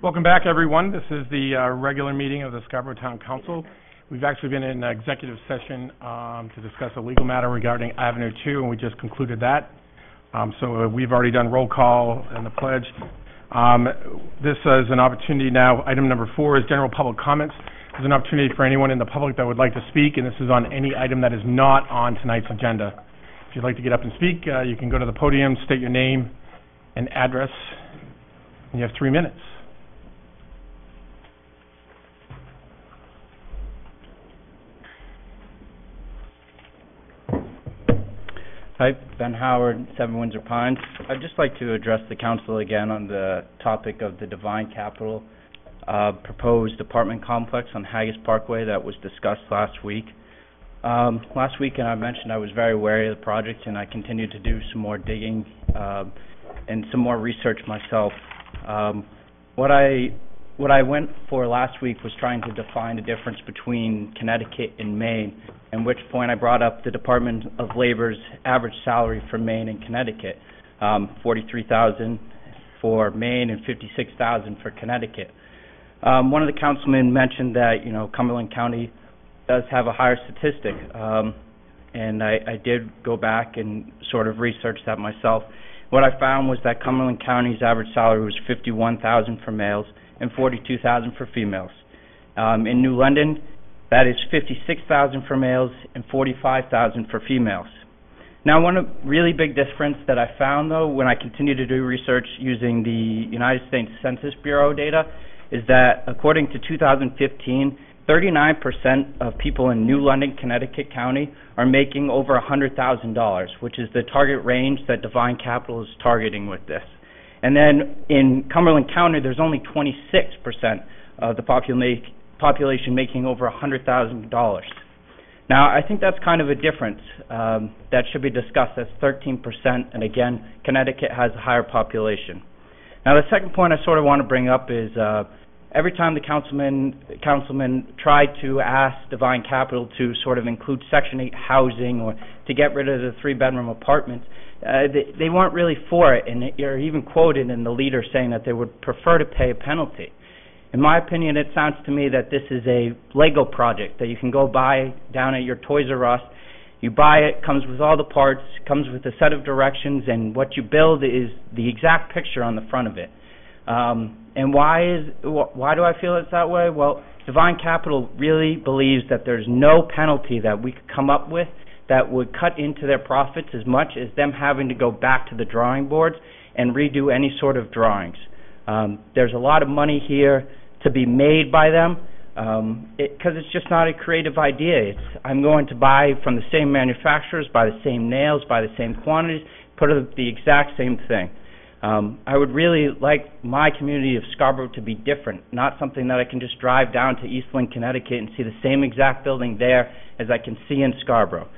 Welcome back, everyone. This is the uh, regular meeting of the Scarborough Town Council. We've actually been in executive session um, to discuss a legal matter regarding Avenue 2, and we just concluded that. Um, So uh, we've already done roll call and the pledge. Um, This is an opportunity now, item number four is general public comments. There's an opportunity for anyone in the public that would like to speak, and this is on any item that is not on tonight's agenda. If you'd like to get up and speak, uh, you can go to the podium, state your name and address, and you have three minutes. Hi, Ben Howard, Seven Windsor Pines. I'd just like to address the council again on the topic of the Divine Capital uh, proposed apartment complex on Haigis Parkway that was discussed last week. Um, Last week, and I mentioned I was very wary of the project, and I continued to do some more digging um, and some more research myself. Um, What I, what I went for last week was trying to define the difference between Connecticut and Maine, in which point I brought up the Department of Labor's average salary for Maine and Connecticut, um, 43000 for Maine and 56000 for Connecticut. Um, One of the councilmen mentioned that, you know, Cumberland County does have a higher statistic, um, and I I did go back and sort of research that myself. What I found was that Cumberland County's average salary was 51000 for males and 42000 for females. Um, In New London, that is 56,000 for males and 45,000 for females. Now, one really big difference that I found, though, when I continued to do research using the United States Census Bureau data, is that according to 2015, 39% of people in New London, Connecticut County are making over $100,000, which is the target range that Divine Capital is targeting with this. And then in Cumberland County, there's only 26% of the popula- population making over $100,000. Now, I think that's kind of a difference um, that should be discussed. That's 13%, and again, Connecticut has a higher population. Now, the second point I sort of want to bring up is uh, every time the councilman councilman tried to ask Divine Capital to sort of include Section 8 housing or to get rid of the three-bedroom apartments, uh, they, they weren't really for it, and you're even quoted in the leader saying that they would prefer to pay a penalty. In my opinion, it sounds to me that this is a Lego project that you can go buy down at your Toys R Us. You buy it, comes with all the parts, comes with a set of directions, and what you build is the exact picture on the front of it. Um, and why is why do I feel it's that way? Well, Divine Capital really believes that there's no penalty that we could come up with that would cut into their profits as much as them having to go back to the drawing boards and redo any sort of drawings. Um, there's a lot of money here to be made by them um, because it's just not a creative idea. It's I'm going to buy from the same manufacturers, buy the same nails, buy the same quantities, put it the exact same thing. Um, I would really like my community of Scarborough to be different, not something that I can just drive down to Eastland, Connecticut and see the same exact building there as I can see in Scarborough.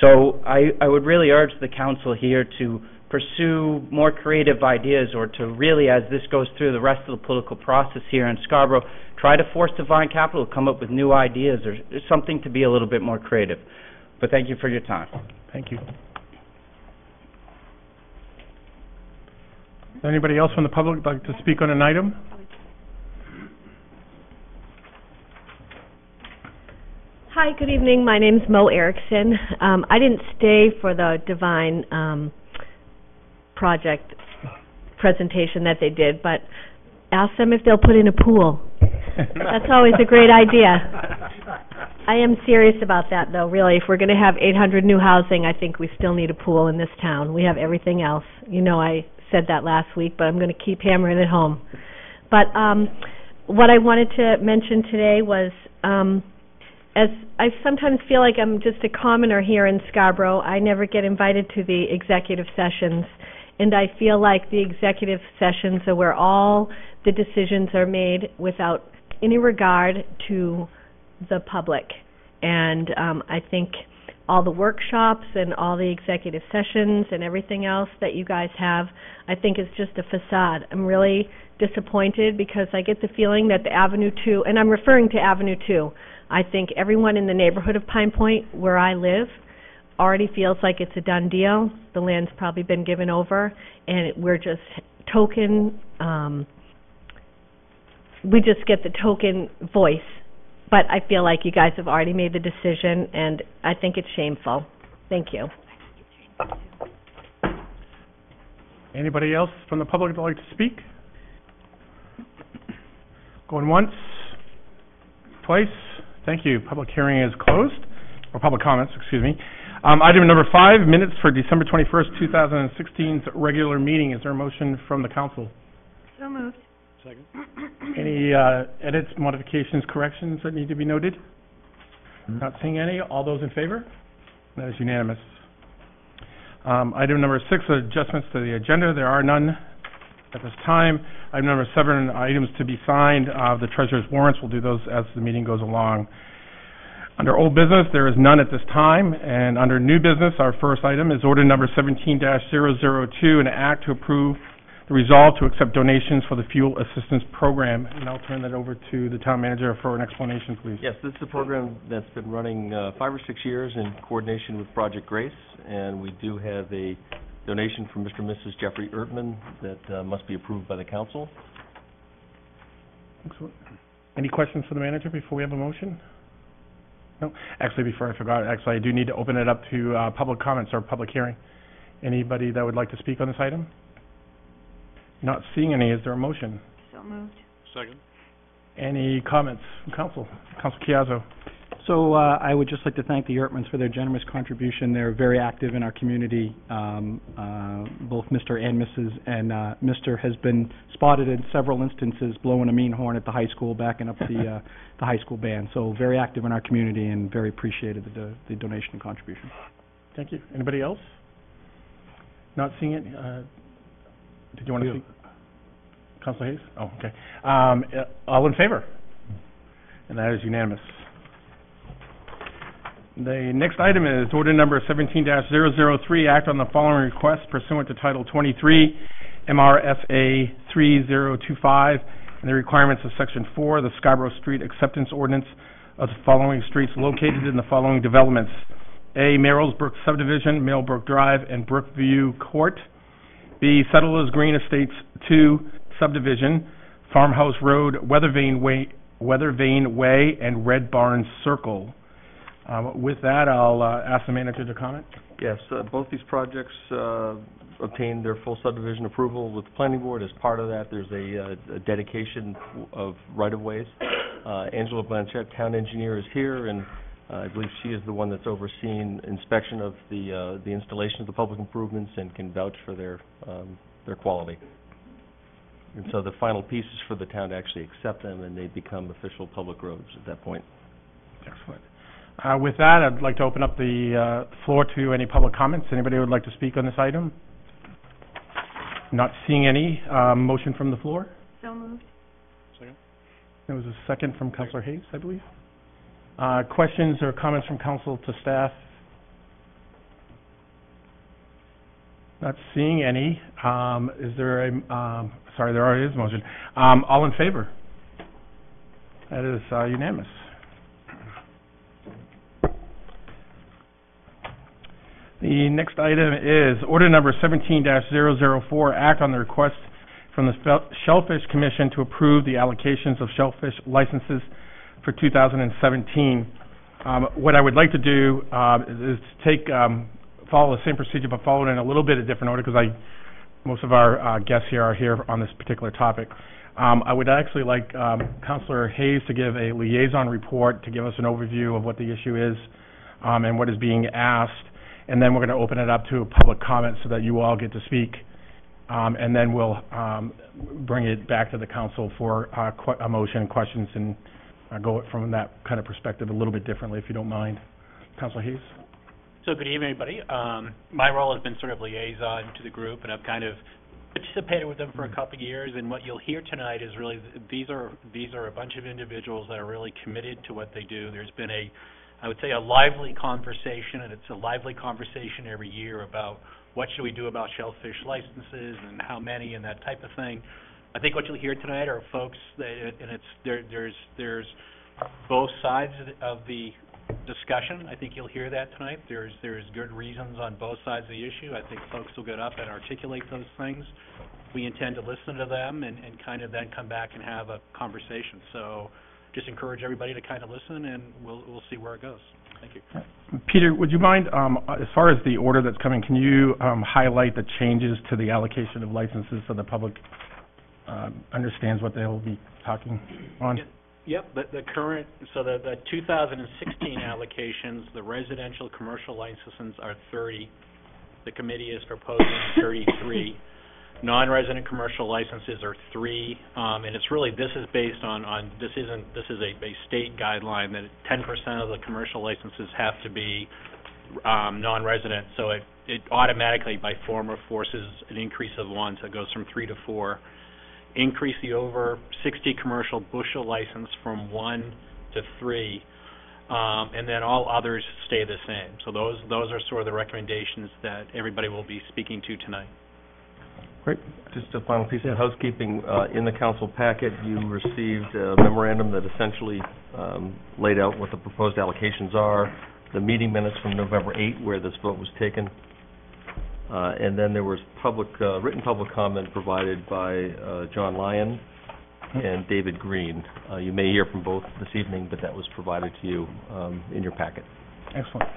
So I, I would really urge the council here to pursue more creative ideas or to really, as this goes through the rest of the political process here in Scarborough, try to force Divine Capital to come up with new ideas or something to be a little bit more creative. But thank you for your time. Thank you. Anybody else from the public like to speak on an item? Hi, good evening. My name's Mo Erickson. Um, I didn't stay for the Divine um, project presentation that they did, but ask them if they'll put in a pool. That's always a great idea. I am serious about that, though, really. If we're going to have 800 new housing, I think we still need a pool in this town. We have everything else. You know, I said that last week, but I'm going to keep hammering it home. But um, what I wanted to mention today was, um, as I sometimes feel like I'm just a commoner here in Scarborough, I never get invited to the executive sessions, and I feel like the executive sessions are where all the decisions are made without any regard to the public. And um, I think all the workshops and all the executive sessions and everything else that you guys have, I think is just a facade. I'm really disappointed because I get the feeling that the Avenue 2, and I'm referring to Avenue 2, I think everyone in the neighborhood of Pine Point, where I live, already feels like it's a done deal. The land's probably been given over, and we're just token um, we just get the token voice. But I feel like you guys have already made the decision, and I think it's shameful. Thank you. Anybody else from the public that'd like to speak? Going once, twice, thank you. Public hearing is closed, or public comments, excuse me. Um, item number five, minutes for December twenty-first, 2016's regular meeting. Is there a motion from the council? So moved. Second. Any, uh, edits, modifications, corrections that need to be noted? Not seeing any. All those in favor? That is unanimous. Um, item number six, adjustments to the agenda. There are none at this time. Item number seven, items to be signed, uh, the treasurer's warrants. We'll do those as the meeting goes along. Under old business, there is none at this time. And under new business, our first item is order number seventeen 2 an act to approve the resolve to accept donations for the fuel assistance program. And I'll turn that over to the town manager for an explanation, please. Yes, this is a program that's been running uh, five or six years in coordination with Project Grace, and we do have a donation from Mr. and Mrs. Jeffrey Ertman that uh, must be approved by the council. Excellent. Any questions for the manager before we have a motion? No? Actually, before I forgot, actually, I do need to open it up to uh, public comments or public hearing. Anybody that would like to speak on this item? Not seeing any, is there a motion? So moved. Second. Any comments from council? Council Caiazzo? So, uh, I would just like to thank the Ertmans for their generous contribution. They're very active in our community. Um, uh, both Mr. and Mrs. and, uh, Mr. has been spotted in several instances blowing a mean horn at the high school, backing up the, uh, the high school band. So very active in our community and very appreciated the, do- the donation and contribution. Thank you. Anybody else? Not seeing it, uh, did you want to speak? Council Hayes? Oh, okay. Um, uh, all in favor? And that is unanimous. The next item is order number seventeen 3 act on the following request pursuant to Title twenty-three MRSA three zero two five and the requirements of Section four of the Scarborough Street Acceptance Ordinance of the following streets located in the following developments. A, Merrill's Brook subdivision, Millbrook Drive, and Brookview Court. B, Settlers Green Estates Two subdivision, Farmhouse Road, Weather Vane Way, Weather Vane Way, and Red Barn Circle. Um, with that, I'll, uh, ask the manager to comment. Yes, uh, both these projects uh, obtained their full subdivision approval with the planning board. As part of that, there's a uh, a dedication of right-of-ways. Uh, Angela Blanchett, town engineer, is here, and uh, I believe she is the one that's overseeing inspection of the uh, the installation of the public improvements and can vouch for their um, their quality. And so the final piece is for the town to actually accept them, and they become official public roads at that point. Excellent. Uh, with that, I'd like to open up the, uh, floor to any public comments. Anybody who would like to speak on this item? Not seeing any. Um, motion from the floor? So moved. Second. There was a second from Councilor Hayes, I believe. Uh, questions or comments from council to staff? Not seeing any. Um, is there a, um, sorry, there already is a motion. Um, all in favor? That is uh, unanimous. The next item is order number seventeen 4 act on the request from the Shellfish Commission to approve the allocations of shellfish licenses for 2017. Um, What I would like to do um, is to take, um, follow the same procedure, but follow it in a little bit of different order, because I, most of our uh, guests here are here on this particular topic. Um, I would actually like um, Counselor Hayes to give a liaison report, to give us an overview of what the issue is um, and what is being asked, and then we're going to open it up to public comment so that you all get to speak. Um, and then we'll, um, bring it back to the council for, uh, a motion, questions, and, uh, go from that kind of perspective a little bit differently, if you don't mind. Councilor Hayes? So good evening, everybody. Um, my role has been sort of liaison to the group, and I've kind of participated with them for a couple of years. And what you'll hear tonight is really th- these are these are a bunch of individuals that are really committed to what they do. There's been a, I would say, a lively conversation, and it's a lively conversation every year about what should we do about shellfish licenses and how many and that type of thing. I think what you'll hear tonight are folks that, and it's there. There's there's both sides of the- discussion. I think you'll hear that tonight. There's, there's good reasons on both sides of the issue. I think folks will get up and articulate those things. we intend to listen to them and, and kind of then come back and have a conversation. So just encourage everybody to kind of listen, and we'll, we'll see where it goes. Thank you. Peter, would you mind, um, as far as the order that's coming, can you um, highlight the changes to the allocation of licenses so the public um, understands what they'll be talking on? Yeah. Yep, the, the current, so the, the 2016 allocations, the residential, commercial licenses are 30. The committee is proposing 33. Non-resident commercial licenses are three, um, and it's really, this is based on, on, this isn't, this is a, a state guideline that 10% of the commercial licenses have to be, um, non-resident, so it, it automatically by form forces an increase of one, so it goes from three to four increase the over sixty commercial bushel license from one to three, um, and then all others stay the same. So those, those are sort of the recommendations that everybody will be speaking to tonight. Just a final piece of housekeeping, uh, in the council packet, you received a memorandum that essentially um, laid out what the proposed allocations are, the meeting minutes from November 8, where this vote was taken, Uh, and then there was public, uh, written public comment provided by uh, John Lyon and David Green. Uh, You may hear from both this evening, but that was provided to you um, in your packet. Excellent.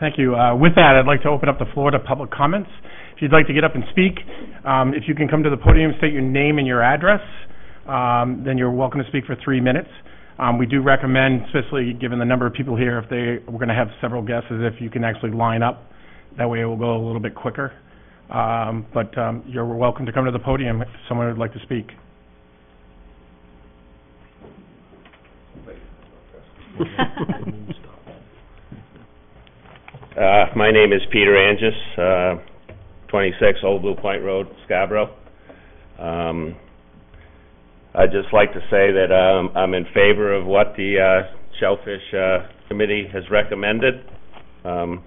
Thank you. Uh, With that, I'd like to open up the floor to public comments. If you'd like to get up and speak, um, if you can come to the podium, state your name and your address, um, then you're welcome to speak for three minutes. Um, We do recommend, especially given the number of people here, if they, we're going to have several guests, is if you can actually line up. That way it will go a little bit quicker. Um, But um, you're welcome to come to the podium if someone would like to speak. Uh, my name is Peter Angis, uh, 26 Old Blue Point Road, Scarborough. Um, I'd just like to say that um, I'm in favor of what the uh, Shellfish uh, Committee has recommended. Um,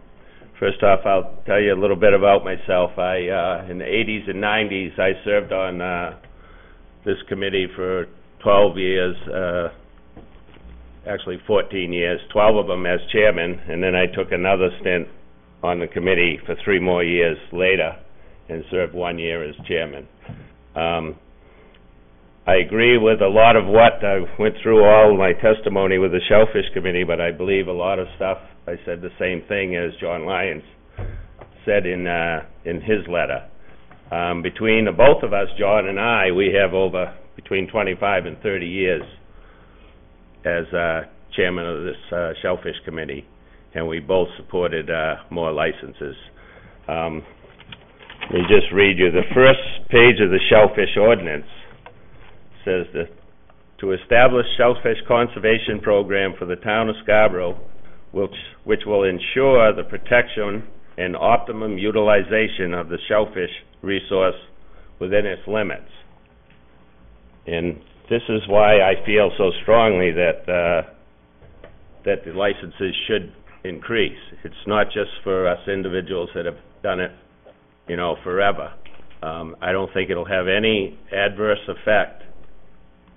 first off, I'll tell you a little bit about myself. I, uh, in the 80s and 90s, I served on uh, this committee for 12 years, uh, actually 14 years, 12 of them as chairman, and then I took another stint on the committee for three more years later and served one year as chairman. Um, I agree with a lot of what, I went through all my testimony with the Shellfish Committee, but I believe a lot of stuff, I said the same thing as John Lyons said in, uh, in his letter. Um, between the both of us, John and I, we have over between 25 and 30 years as uh, chairman of this uh, Shellfish Committee, and we both supported uh, more licenses. Um, Let me just read you, the first page of the Shellfish Ordinance says that to establish shellfish conservation program for the town of Scarborough, which, which will ensure the protection and optimum utilization of the shellfish resource within its limits. And this is why I feel so strongly that, uh, that the licenses should increase. It's not just for us individuals that have done it, you know, forever. Um, I don't think it'll have any adverse effect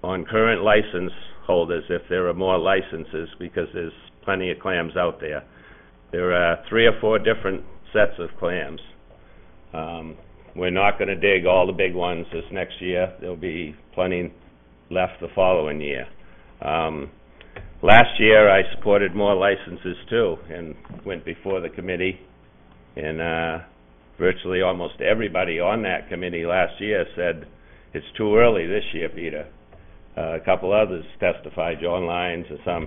on current license holders if there are more licenses, because there's plenty of clams out there. There are three or four different sets of clams. Um, we're not gonna dig all the big ones this next year. There'll be plenty left the following year. Um, last year, I supported more licenses too, and went before the committee, and, uh, virtually almost everybody on that committee last year said, it's too early this year, Peter. Uh, a couple others testified, John Lyons and some,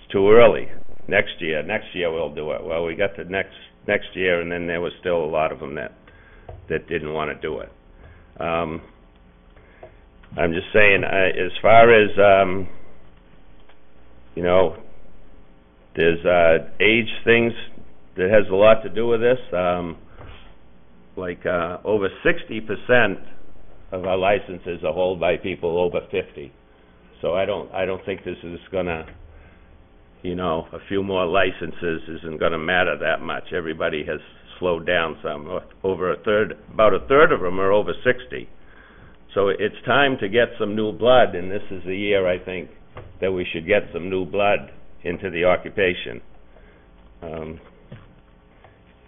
it's too early. Next year, next year we'll do it. Well, we got to next, next year, and then there was still a lot of them that, that didn't want to do it. Um, I'm just saying, uh, as far as, um, you know, there's, uh, age things that has a lot to do with this. Um, like, uh, over sixty percent of our licenses are held by people over fifty. So I don't, I don't think this is gonna, you know, a few more licenses isn't gonna matter that much. Everybody has slowed down some. Over a third, about a third of them are over sixty. So it's time to get some new blood, and this is the year, I think, that we should get some new blood into the occupation. Um,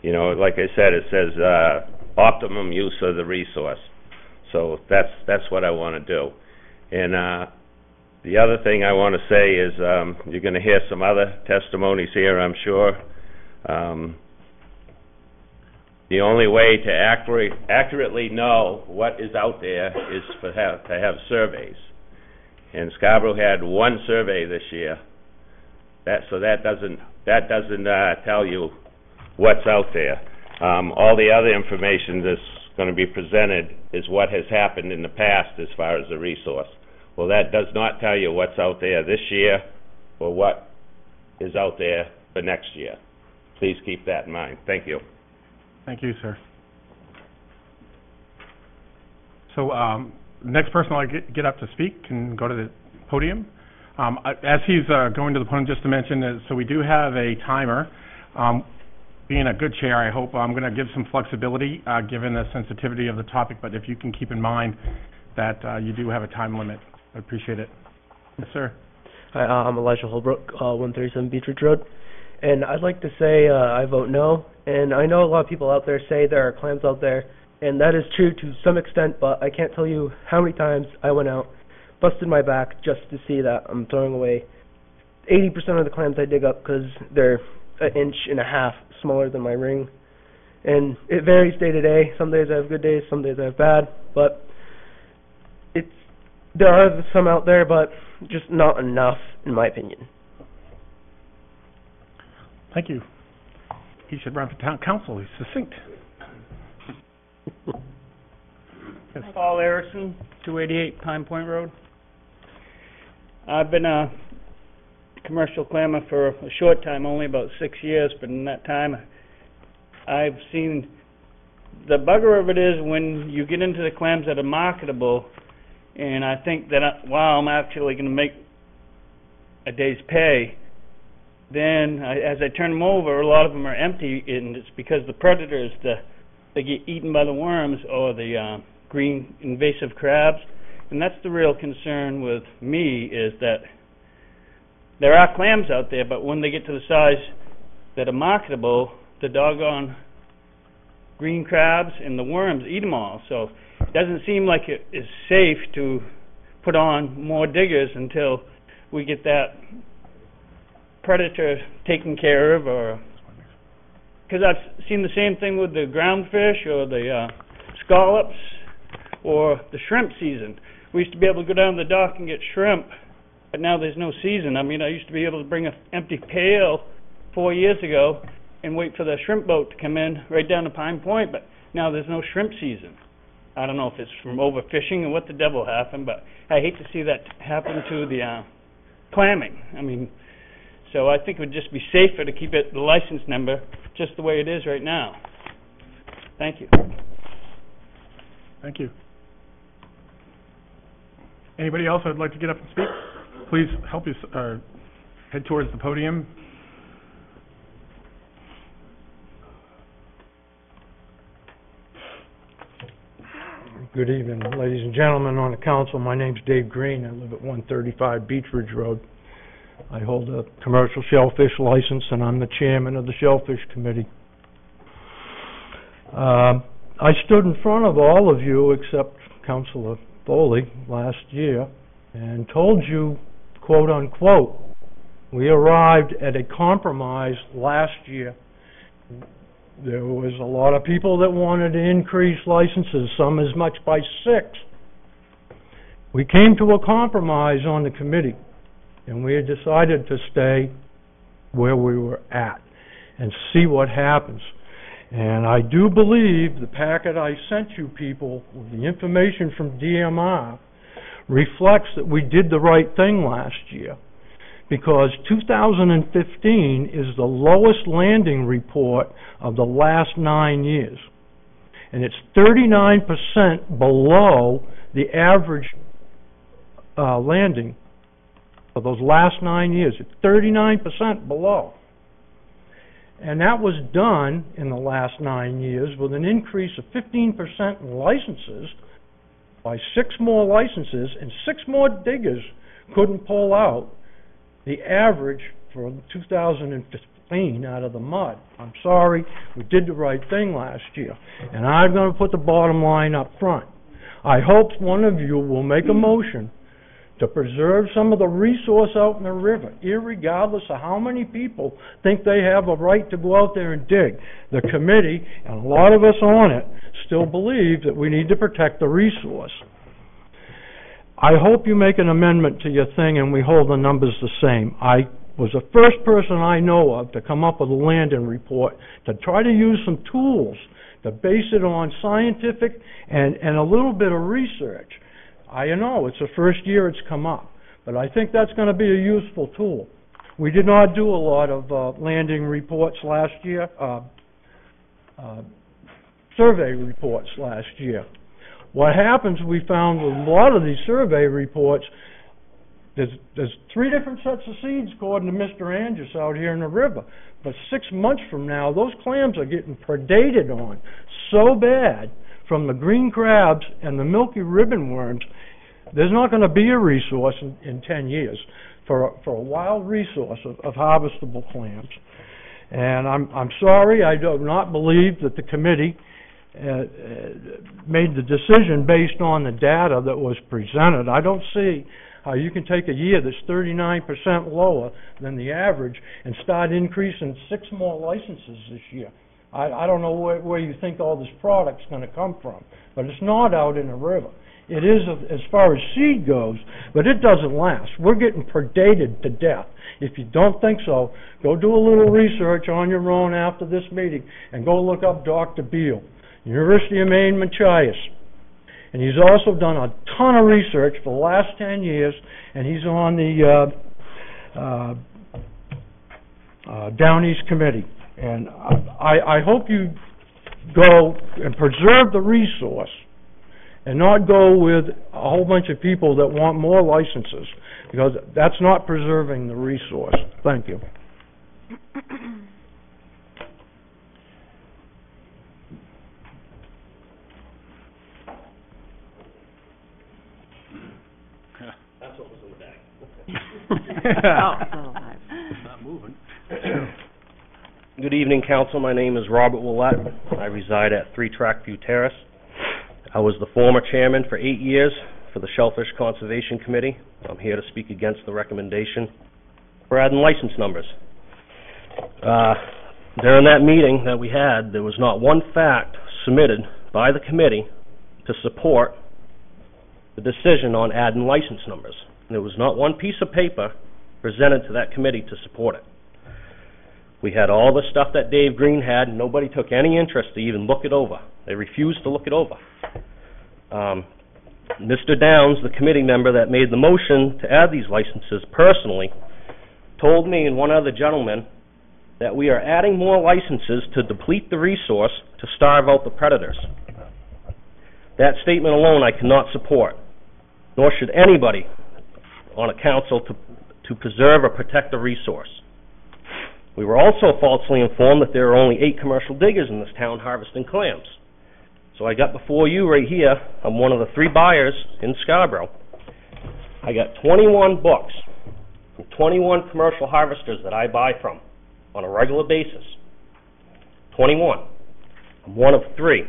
you know, like I said, it says, uh, optimum use of the resource. So that's, that's what I want to do. And, uh, the other thing I want to say is, um, you're going to hear some other testimonies here, I'm sure. Um, the only way to accurately, accurately know what is out there is for have, to have surveys. And Scarborough had one survey this year. That, so that doesn't, that doesn't, uh, tell you what's out there. Um, all the other information that's gonna be presented is what has happened in the past as far as the resource. Well, that does not tell you what's out there this year or what is out there for next year. Please keep that in mind. Thank you. Thank you, sir. So, um, next person I'll get, get up to speak can go to the podium. Um, as he's, uh, going to the podium, just to mention, is, so we do have a timer. Um, being a good chair, I hope, I'm gonna give some flexibility, uh, given the sensitivity of the topic, but if you can keep in mind that, uh, you do have a time limit, I appreciate it. Yes, sir. Hi, uh, I'm Elijah Holbrook, uh, 137 Beechridge Road. And I'd like to say uh, I vote no. And I know a lot of people out there say there are clams out there, and that is true to some extent, but I can't tell you how many times I went out, busted my back just to see that I'm throwing away 80% of the clams I dig up because they're an inch and a half smaller than my ring. And it varies day to day. Some days I have good days, some days I have bad, but it's there are some out there, but just not enough, in my opinion. Thank you. He should run for town council, he's succinct. Paul Erickson, 288 Pine Point Road. I've been a commercial clammer for a short time, only about six years, but in that time, I've seen, the bugger of it is when you get into the clams that are marketable, and I think that, I- wow, I'm actually gonna make a day's pay, then, I- as I turn them over, a lot of them are empty, and it's because the predators, the, they get eaten by the worms or the, uh, green invasive crabs. And that's the real concern with me is that there are clams out there, but when they get to the size that are marketable, the doggone green crabs and the worms eat them all. So it doesn't seem like it is safe to put on more diggers until we get that predator taken care of or because I've seen the same thing with the groundfish or the uh, scallops or the shrimp season. We used to be able to go down to the dock and get shrimp, but now there's no season. I mean, I used to be able to bring an empty pail four years ago and wait for the shrimp boat to come in right down to Pine Point, but now there's no shrimp season. I don't know if it's from overfishing or what the devil happened, but I hate to see that happen to the uh, clamming. I mean, so I think it would just be safer to keep it the license number just the way it is right now. Thank you. Thank you. Anybody else that'd like to get up and speak? Please help us, uh, head towards the podium. Good evening, ladies and gentlemen on the council. My name's Dave Green. I live at 135 Beechridge Road. I hold a commercial shellfish license, and I'm the chairman of the Shellfish Committee. Um, I stood in front of all of you, except Councilor Foley, last year, and told you, quote unquote, we arrived at a compromise last year. There was a lot of people that wanted to increase licenses, some as much by six. We came to a compromise on the committee, and we decided to stay where we were at and see what happens. And I do believe the packet I sent you people, with the information from DMR, reflects that we did the right thing last year. Because 2015 is the lowest landing report of the last nine years. And it's 39% below the average uh, landing of those last nine years. It's 39% below. And that was done in the last nine years with an increase of 15% in licenses by six more licenses and six more diggers couldn't pull out the average for 2015 out of the mud. I'm sorry, we did the right thing last year. And I'm going to put the bottom line up front. I hope one of you will make a motion to preserve some of the resource out in the river, irregardless of how many people think they have a right to go out there and dig. The committee, and a lot of us on it, still believe that we need to protect the resource. I hope you make an amendment to your thing and we hold the numbers the same. I was the first person I know of to come up with a landing report, to try to use some tools to base it on scientific and, and a little bit of research. I know, it's the first year it's come up, but I think that's gonna be a useful tool. We did not do a lot of, uh, landing reports last year, uh, uh, survey reports last year. What happens, we found with a lot of these survey reports, there's, there's three different sets of seeds according to Mr. Andrews out here in the river. But six months from now, those clams are getting predated on so bad from the green crabs and the milky ribbon worms, there's not gonna be a resource in, in ten years for, a- for a wild resource of, of harvestable clams. And I'm, I'm sorry, I do not believe that the committee, uh, uh, made the decision based on the data that was presented. I don't see how you can take a year that's thirty-nine percent lower than the average and start increasing six more licenses this year. I, I don't know where, where you think all this product's gonna come from, but it's not out in the river. It is as far as seed goes, but it doesn't last. We're getting predated to death. If you don't think so, go do a little research on your own after this meeting and go look up Dr. Beal, University of Maine, Machias. And he's also done a ton of research for the last ten years, and he's on the, uh, uh, uh, Down Committee. And I, I hope you go and preserve the resource and not go with a whole bunch of people that want more licenses, because that's not preserving the resource. Thank you. Not moving. Good evening, council. My name is Robert Willett. I reside at Three Trackview Terrace. I was the former chairman for eight years for the Shellfish Conservation Committee. I'm here to speak against the recommendation for adding license numbers. Uh, During that meeting that we had, there was not one fact submitted by the committee to support the decision on adding license numbers. There was not one piece of paper presented to that committee to support it. We had all the stuff that Dave Green had, and nobody took any interest to even look it over. They refused to look it over. Um, Mr. Downs, the committee member that made the motion to add these licenses personally, told me and one other gentleman that we are adding more licenses to deplete the resource to starve out the predators. That statement alone I cannot support, nor should anybody on a council to, to preserve or protect the resource. We were also falsely informed that there are only eight commercial diggers in this town harvesting clams. So I got before you right here, I'm one of the three buyers in Scarborough. I got twenty-one books from twenty-one commercial harvesters that I buy from on a regular basis. Twenty-one. I'm one of three.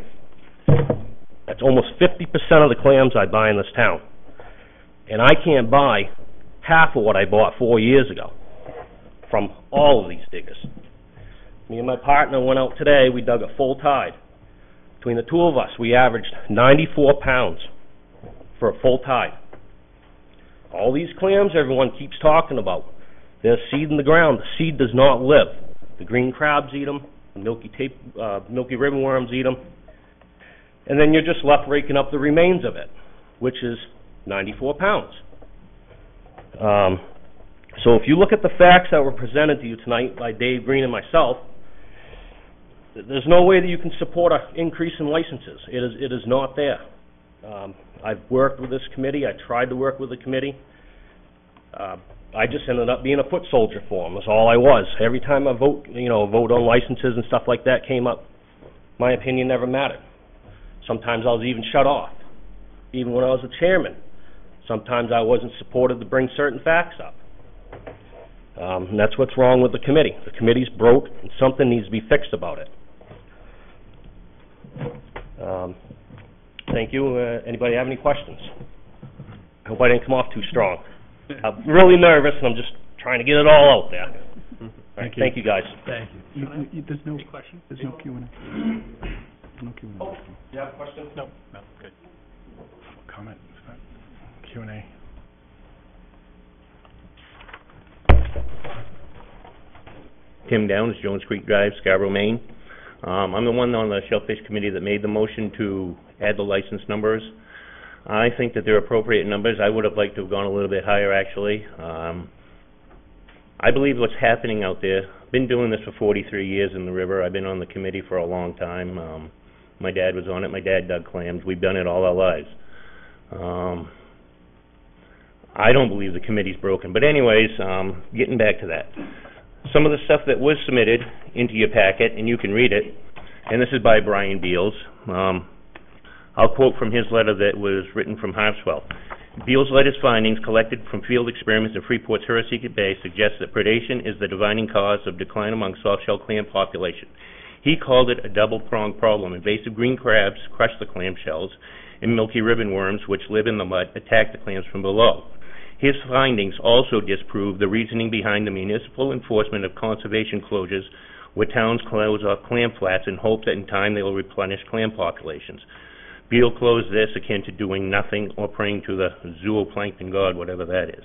That's almost fifty percent of the clams I buy in this town. And I can't buy half of what I bought four years ago from all of these diggers. Me and my partner went out today, we dug a full tide. Between the two of us, we averaged ninety-four pounds for a full tide. All these clams everyone keeps talking about, there's seed in the ground, the seed does not live. The green crabs eat them, the milky tape, uh, milky ribbon worms eat them. And then you're just left raking up the remains of it, which is ninety-four pounds. Um, so if you look at the facts that were presented to you tonight by Dave Green and myself, th- there's no way that you can support an increase in licenses. It is, it is not there. Um, I've worked with this committee, I tried to work with the committee. Uh, I just ended up being a foot soldier for them, that's all I was. Every time a vote, you know, vote on licenses and stuff like that came up, my opinion never mattered. Sometimes I was even shut off, even when I was the chairman. Sometimes I wasn't supported to bring certain facts up. Um, and that's what's wrong with the committee. The committee's broke, and something needs to be fixed about it. Um, Thank you. Uh, Anybody have any questions? I hope I didn't come off too strong. I'm really nervous, and I'm just trying to get it all out there. All right, Thank you. Thank you, guys. Thank You- you- you- There's no, Any questions? there's no Q and A. No Q and A. You have a question? No, no, good. Comment, Q and A. Tim Downs, Jones Creek Drive, Scarborough, Maine. Um, I'm the one on the Shellfish Committee that made the motion to add the license numbers. I think that they're appropriate numbers. I would have liked to have gone a little bit higher, actually. Um, I believe what's happening out there, I've been doing this for 43 years in the river. I've been on the committee for a long time. Um, my dad was on it. My dad dug clams. We've done it all our lives. Um, I don't believe the committee's broken. But anyways, um, getting back to that some of the stuff that was submitted into your packet, and you can read it, and this is by Brian Beals. Um, I'll quote from his letter that was written from Harpswell. Beals' latest findings, collected from field experiments in Freeport's Hurricane Bay, suggest that predation is the dividing cause of decline among soft-shell clam population. He called it a double-pronged problem. Invasive green crabs crush the clam shells, and milky ribbon worms, which live in the mud, attack the clams from below. His findings also disprove the reasoning behind the municipal enforcement of conservation closures where towns close off clam flats in hope that in time they will replenish clam populations. Beal closed this akin to doing nothing or praying to the zooplankton god, whatever that is.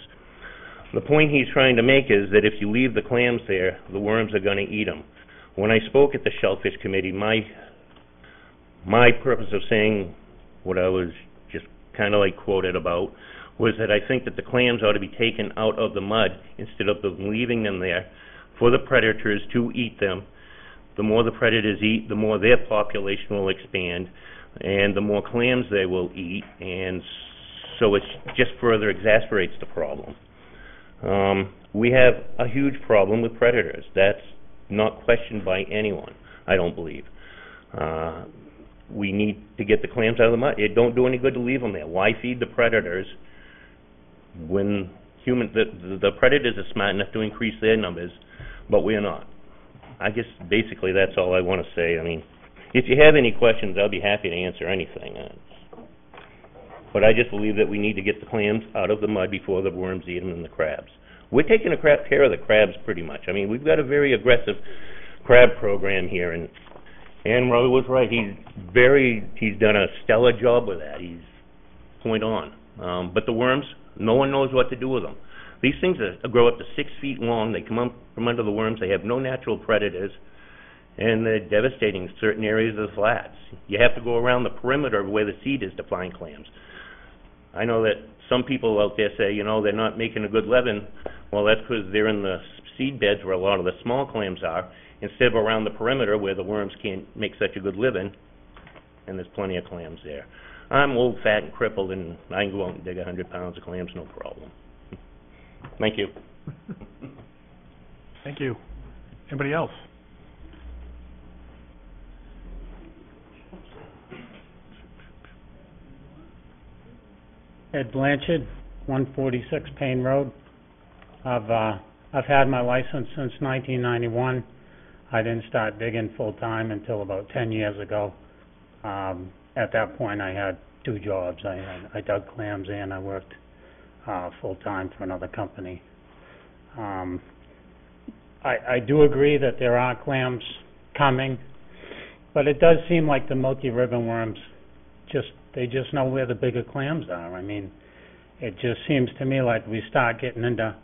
The point he's trying to make is that if you leave the clams there, the worms are going to eat them. When I spoke at the Shellfish Committee, my my purpose of saying what I was just kind of like quoted about was that I think that the clams ought to be taken out of the mud instead of leaving them there for the predators to eat them. The more the predators eat, the more their population will expand, and the more clams they will eat, and so it just further exasperates the problem. Um, we have a huge problem with predators. That's not questioned by anyone, I don't believe. Uh, we need to get the clams out of the mud. It don't do any good to leave them there. Why feed the predators when human, the, the predators are smart enough to increase their numbers, but we are not. I guess basically that's all I want to say. I mean, if you have any questions, I'll be happy to answer anything. Uh, But I just believe that we need to get the clams out of the mud before the worms eat them and the crabs. We're taking a crap care of the crabs pretty much. I mean, we've got a very aggressive crab program here, and Ann Roy was right. He's very, he's done a stellar job with that. He's point on. Um, but the worms, no one knows what to do with them. These things are, grow up to six feet long. They come up from under the worms. They have no natural predators, and they're devastating certain areas of the flats. You have to go around the perimeter of where the seed is to find clams. I know that some people out there say, you know, they're not making a good living. Well, that's because they're in the seed beds where a lot of the small clams are, instead of around the perimeter where the worms can't make such a good living, and there's plenty of clams there. I'm old, fat, and crippled, and I can go out and dig a hundred pounds of clams, no problem. Thank you. Thank you. Anybody else? Ed Blanchard, one forty-six Payne Road. I've, uh, I've had my license since nineteen ninety-one. I didn't start digging full-time until about ten years ago. Um, at that point, I had two jobs. I had, I dug clams and I worked, uh, full-time for another company. Um, I, I do agree that there are clams coming, but it does seem like the milky ribbon worms just, they just know where the bigger clams are. I mean, it just seems to me like we start getting into,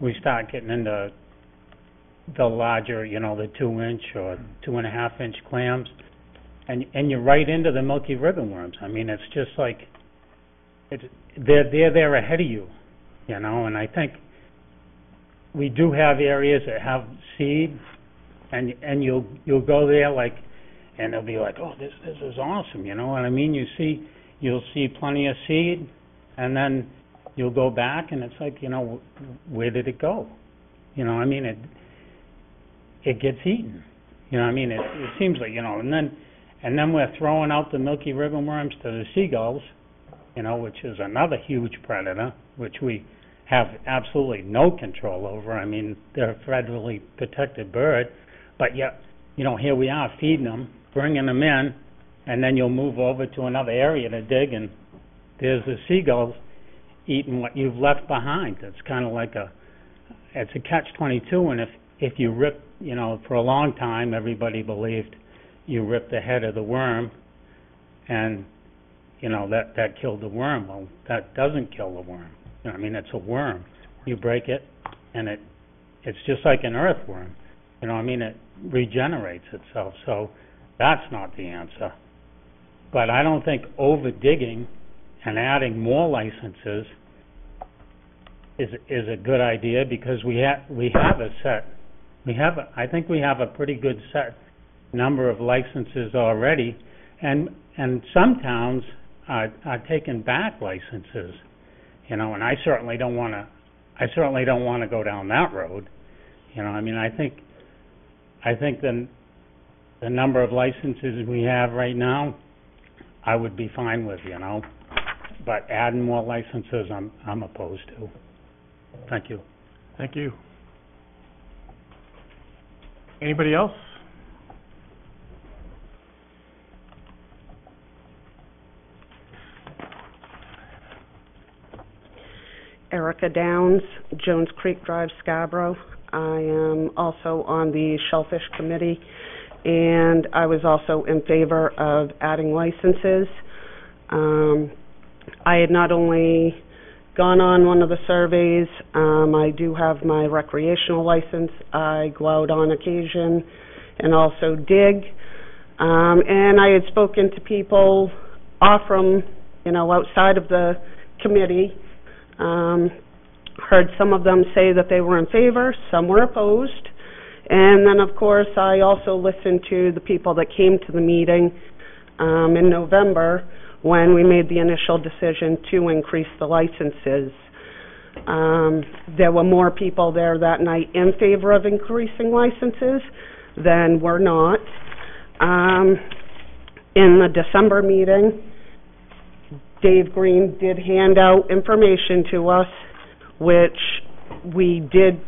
we start getting into the larger, you know, the two inch or two and a half inch clams, and, and you're right into the milky ribbon worms. I mean, it's just like, it's, they're, they're there ahead of you, you know, and I think we do have areas that have seed, and, and you'll, you'll go there like, and they'll be like, oh, this, this is awesome, you know what I mean? You see, you'll see plenty of seed, and then you'll go back, and it's like, you know, where did it go? You know, I mean, it, it gets eaten. You know, I mean, it, it seems like, you know, and then, and then we're throwing out the milky ribbon worms to the seagulls, you know, which is another huge predator, which we have absolutely no control over. I mean, they're a federally protected bird, but yet, you know, here we are feeding them, bringing them in, and then you'll move over to another area to dig, and there's the seagulls eating what you've left behind. It's kind of like a, it's a catch-22, and if, if you rip, you know, for a long time, everybody believed you ripped the head of the worm, and, you know, that, that killed the worm. Well, that doesn't kill the worm. I mean, it's a worm. You break it, and it, it's just like an earthworm. You know, I mean, it regenerates itself, so that's not the answer. But I don't think over digging and adding more licenses is, is a good idea, because we have, we have a set, we have, a- I think we have a pretty good set number of licenses already, and, and some towns are, are taking back licenses, you know, and I certainly don't wanna, I certainly don't wanna go down that road. You know, I mean, I think, I think the, the number of licenses we have right now, I would be fine with, you know? But adding more licenses, I'm, I'm opposed to. Thank you. Thank you. Anybody else? Erica Downs, Jones Creek Drive, Scarborough. I am also on the Shellfish Committee, and I was also in favor of adding licenses. Um, I had not only gone on one of the surveys, um, I do have my recreational license. I go out on occasion and also dig. Um, and I had spoken to people off from, you know, outside of the committee, um, heard some of them say that they were in favor, some were opposed. And then, of course, I also listened to the people that came to the meeting um, in November when we made the initial decision to increase the licenses. Um, there were more people there that night in favor of increasing licenses than were not. Um, in the December meeting, Dave Green did hand out information to us, which we did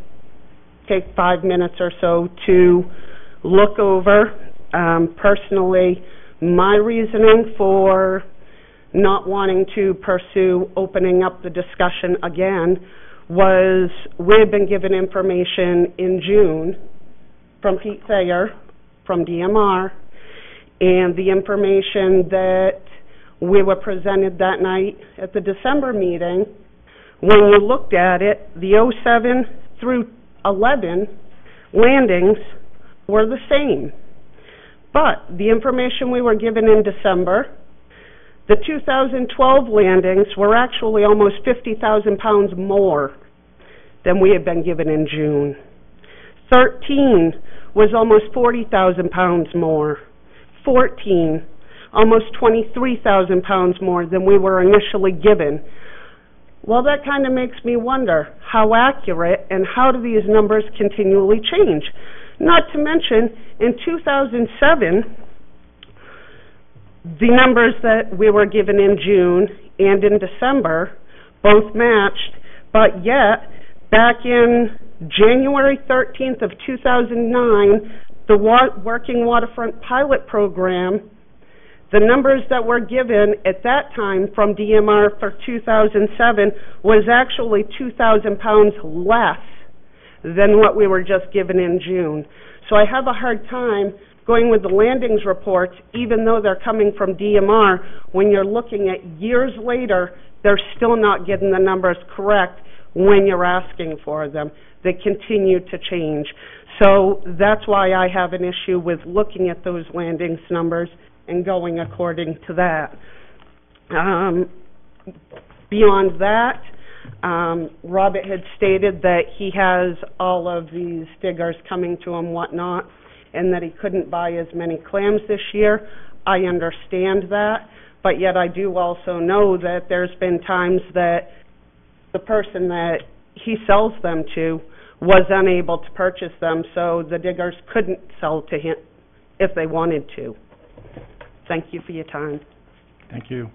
take five minutes or so to look over. Um, personally, my reasoning for not wanting to pursue opening up the discussion again was we had been given information in June from Pete Thayer, from DMR, and the information that we were presented that night at the December meeting, when you looked at it, the 07 through 11 landings were the same. But the information we were given in December, the 2012 landings were actually almost 50,000 pounds more than we had been given in June. 13 was almost 40,000 pounds more. 14, almost 23,000 pounds more than we were initially given. Well, that kind of makes me wonder how accurate and how do these numbers continually change? Not to mention, in 2007, the numbers that we were given in June and in December both matched, but yet, back in January 13th of 2009, the Working Waterfront Pilot Program, the numbers that were given at that time from DMR for 2007 was actually 2,000 pounds less than what we were just given in June. So I have a hard time going with the landings reports, even though they're coming from DMR, when you're looking at years later, they're still not getting the numbers correct when you're asking for them. They continue to change. So that's why I have an issue with looking at those landings numbers and going according to that. Um, beyond that, um, Robert had stated that he has all of these diggers coming to him whatnot, and that he couldn't buy as many clams this year. I understand that, but yet I do also know that there's been times that the person that he sells them to was unable to purchase them, so the diggers couldn't sell to him if they wanted to. Thank you for your time. Thank you.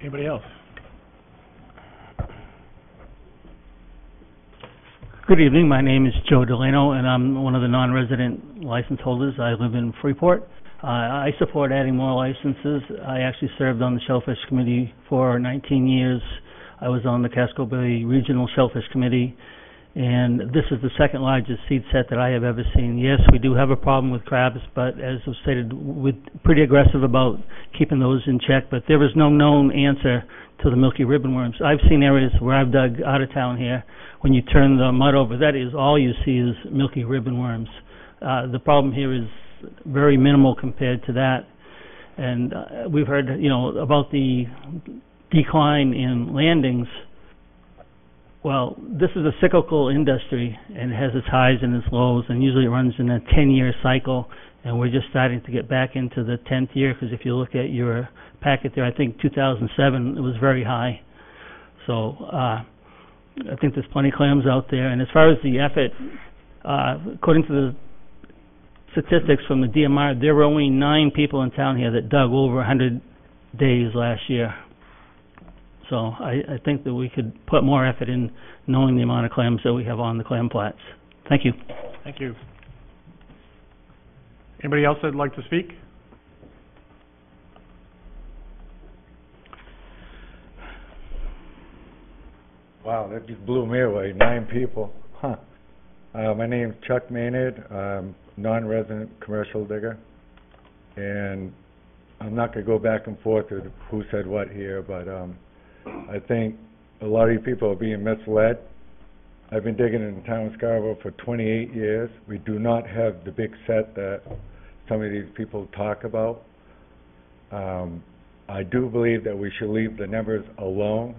Anybody else? Good evening. My name is Joe Delano, and I'm one of the non-resident license holders. I live in Freeport. Uh, I support adding more licenses. I actually served on the Shellfish Committee for 19 years. I was on the Casco Bay Regional Shellfish Committee, and this is the second largest seed set that I have ever seen. Yes, we do have a problem with crabs, but as was stated, we're pretty aggressive about keeping those in check, but there is no known answer to the milky ribbon worms. I've seen areas where I've dug out of town here, when you turn the mud over, that is, all you see is milky ribbon worms. Uh, the problem here is very minimal compared to that. And uh, we've heard, you know, about the decline in landings. Well, this is a cyclical industry and it has its highs and its lows, and usually it runs in a 10-year cycle. And we're just starting to get back into the 10th year because if you look at your packet there, I think 2007 it was very high. So uh, I think there's plenty of clams out there. And as far as the effort, uh, according to the statistics from the DMR, there were only nine people in town here that dug over 100 days last year. So I, I think that we could put more effort in knowing the amount of clams that we have on the clam flats. Thank you. Thank you. Anybody else that'd like to speak? Wow, that just blew me away. Nine people. Huh. Uh, my name's Chuck Maynard. I'm non-resident commercial digger. And I'm not gonna go back and forth with who said what here, but, um, I think a lot of you people are being misled. I've been digging in the town of Scarborough for twenty-eight years. We do not have the big set that some of these people talk about. Um, I do believe that we should leave the numbers alone.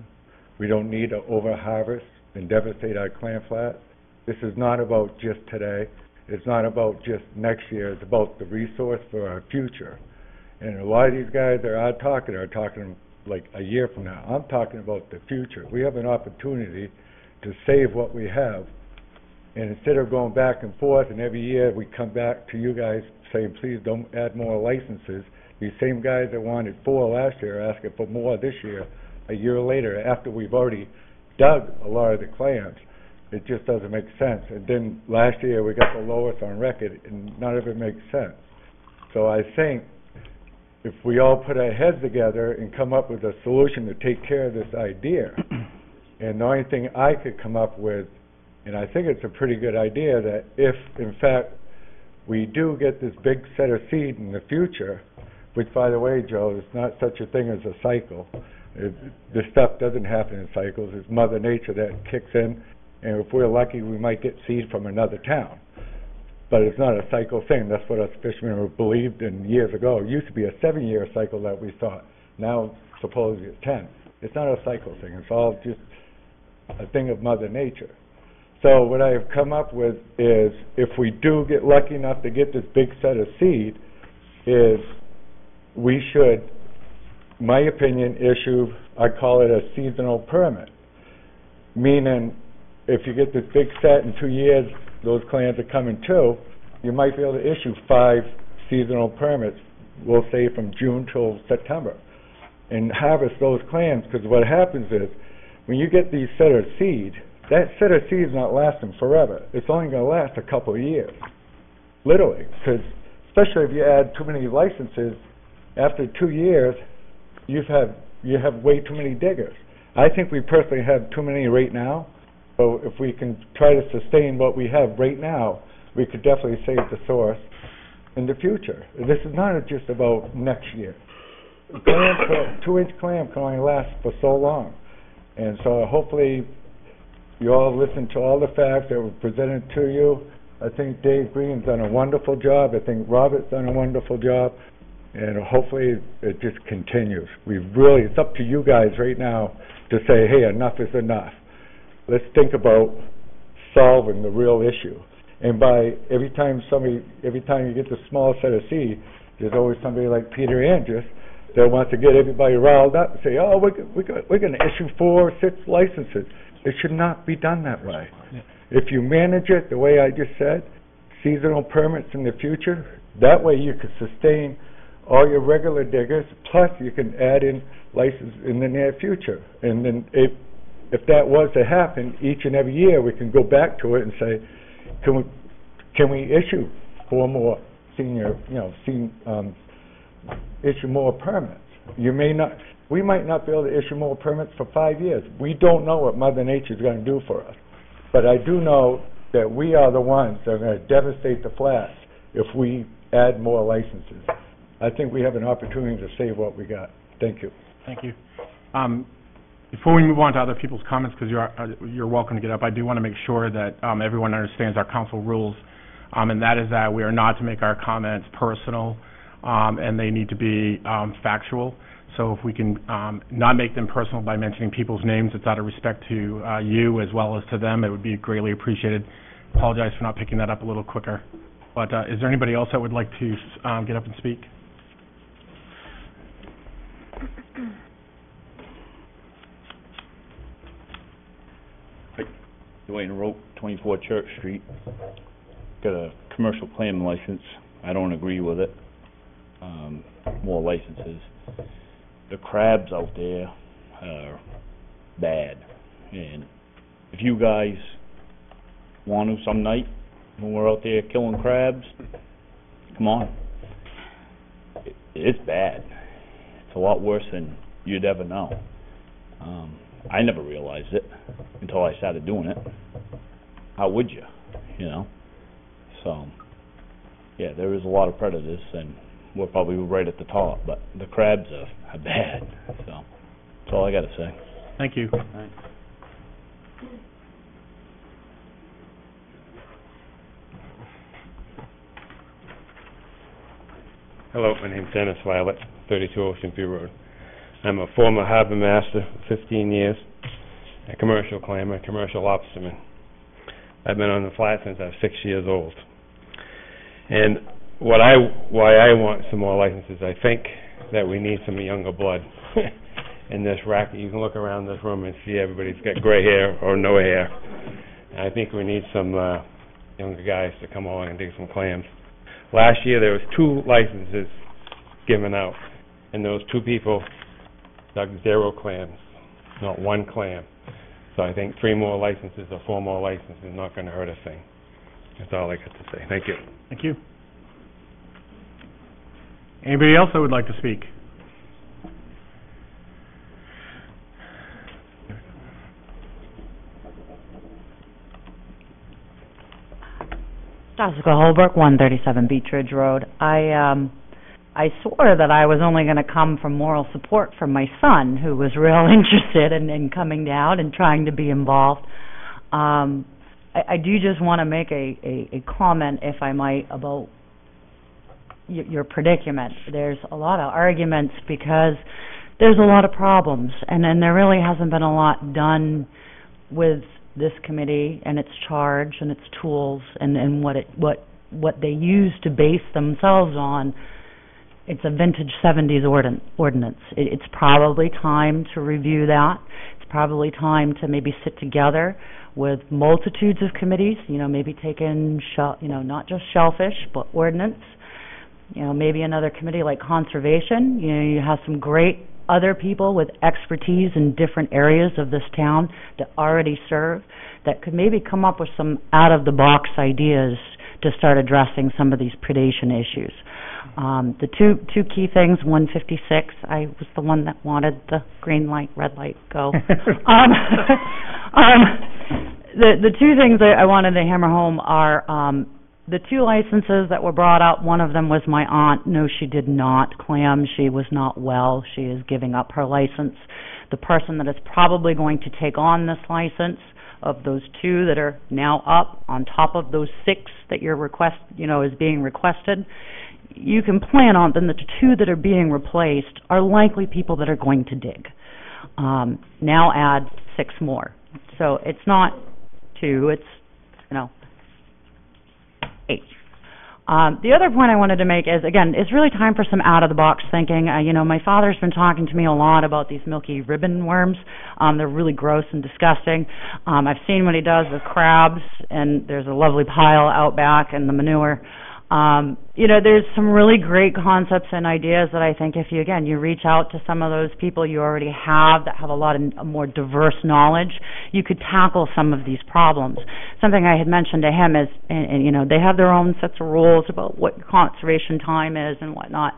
We don't need to over-harvest and devastate our clam flats. This is not about just today. It's not about just next year. It's about the resource for our future. And a lot of these guys that are talking are talking like a year from now. I'm talking about the future. We have an opportunity to save what we have. And instead of going back and forth and every year we come back to you guys saying, please don't add more licenses, these same guys that wanted four last year are asking for more this year, a year later, after we've already dug a lot of the clams. It just doesn't make sense. And then last year, we got the lowest on record, and none of it makes sense. So I think if we all put our heads together and come up with a solution to take care of this idea, and the only thing I could come up with, and I think it's a pretty good idea, that if, in fact, we do get this big set of seed in the future, which, by the way, Joe, there's not such a thing as a cycle. It, this stuff doesn't happen in cycles. It's Mother Nature that kicks in, and if we're lucky, we might get seed from another town. But it's not a cycle thing. That's what us fishermen believed in years ago. It used to be a seven-year cycle that we thought. Now, supposedly it's ten. It's not a cycle thing. It's all just a thing of Mother Nature. So what I have come up with is, if we do get lucky enough to get this big set of seed, is we should, my opinion, issue, I call it a seasonal permit. Meaning, if you get this big set in two years, those clams are coming too, you might be able to issue five seasonal permits, we'll say from June till September, and harvest those clams, because what happens is, when you get these set of seed, that set of seed is not lasting forever. It's only going to last a couple of years, literally, because especially if you add too many licenses, after two years, you've had, you have way too many diggers. I think we personally have too many right now, so if we can try to sustain what we have right now, we could definitely save the source in the future. This is not just about next year. Clam, two-inch clam can only last for so long. And so hopefully you all listen to all the facts that were presented to you. I think Dave Green's done a wonderful job. I think Robert's done a wonderful job. And hopefully it just continues. We really, it's up to you guys right now to say, hey, enough is enough. Let's think about solving the real issue. And by every time somebody, every time you get the small set of seed, there's always somebody like Peter Andrus that wants to get everybody riled up and say, oh, we're, we're, we're going to issue four, six licenses. It should not be done that way. If you manage it the way I just said, seasonal permits in the future, that way you could sustain all your regular diggers, plus you can add in licenses in the near future. And then if, if that was to happen, each and every year, we can go back to it and say, can we, can we issue four more senior, you know, sen, um, issue more permits? You may not, we might not be able to issue more permits for five years. We don't know what Mother Nature's gonna do for us. But I do know that we are the ones that are gonna devastate the flats if we add more licenses. I think we have an opportunity to save what we got. Thank you. Thank you. Um, Before we move on to other people's comments, because you're, uh, you're welcome to get up, I do want to make sure that um, everyone understands our council rules, um, and that is that we are not to make our comments personal, um, and they need to be um, factual. So if we can um, not make them personal by mentioning people's names, it's out of respect to uh, you as well as to them, it would be greatly appreciated. Apologize for not picking that up a little quicker. But uh, is there anybody else that would like to um, get up and speak? Dwayne Rope, twenty-four Church Street. Got a commercial plan license. I don't agree with it. Um, more licenses. The crabs out there are bad. And if you guys want to some night, when we're out there killing crabs, come on. It- It's bad. It's a lot worse than you'd ever know. Um, I never realized it until I started doing it. How would you, you know? So, yeah, there is a lot of predators, and we're probably right at the top, but the crabs are, are bad, so, that's all I gotta say. Thank you. Hello, my name's Dennis Violet, 32 Ocean View Road. I'm a former harbor master, 15 years, a commercial clammer, commercial lobsterman. I've been on the flat since I was six years old. And what I, why I want some more licenses, I think that we need some younger blood in this racket. You can look around this room and see everybody's got gray hair or no hair. And I think we need some uh, younger guys to come along and dig some clams. Last year, there was two licenses given out, and those two people dug zero clams, not one clam. So I think three more licenses or four more licenses is not gonna hurt a thing. That's all I got to say. Thank you. Thank you. Anybody else that would like to speak? Jessica Holbrook, 137 Beach Ridge Road. I, um, I swore that I was only going to come for moral support from my son, who was real interested in, in coming down and trying to be involved. Um, I, I do just want to make a, a, a comment, if I might, about y- your predicament. There's a lot of arguments because there's a lot of problems, and, there really hasn't been a lot done with this committee and its charge and its tools and, and what it what what they use to base themselves on. It's a vintage seventies ordin- ordinance. It, it's probably time to review that. It's probably time to maybe sit together with multitudes of committees, you know, maybe take in shell, you know, not just shellfish, but ordinance. You know, maybe another committee like conservation, you know, you have some great other people with expertise in different areas of this town that already serve, that could maybe come up with some out-of-the-box ideas to start addressing some of these predation issues. Um, the two two key things, 156, I was the one that wanted the green light, red light, go. um, um, the the two things I, I wanted to hammer home are um, the two licenses that were brought up, one of them was my aunt. No, she did not clam. She was not well. She is giving up her license. The person that is probably going to take on this license of those two that are now up on top of those six that your request, you know, is being requested, you can plan on then the two that are being replaced are likely people that are going to dig. Um, now add six more. So it's not two, it's, you know, eight. Um, the other point I wanted to make is, again, it's really time for some out-of-the-box thinking. Uh, you know, my father's been talking to me a lot about these milky ribbon worms. Um, they're really gross and disgusting. Um, I've seen what he does with crabs, and there's a lovely pile out back in the manure. Um, you know, there's some really great concepts and ideas that I think if you, again, you reach out to some of those people you already have that have a lot of more diverse knowledge, you could tackle some of these problems. Something I had mentioned to him is, and, and you know, they have their own sets of rules about what conservation time is and whatnot.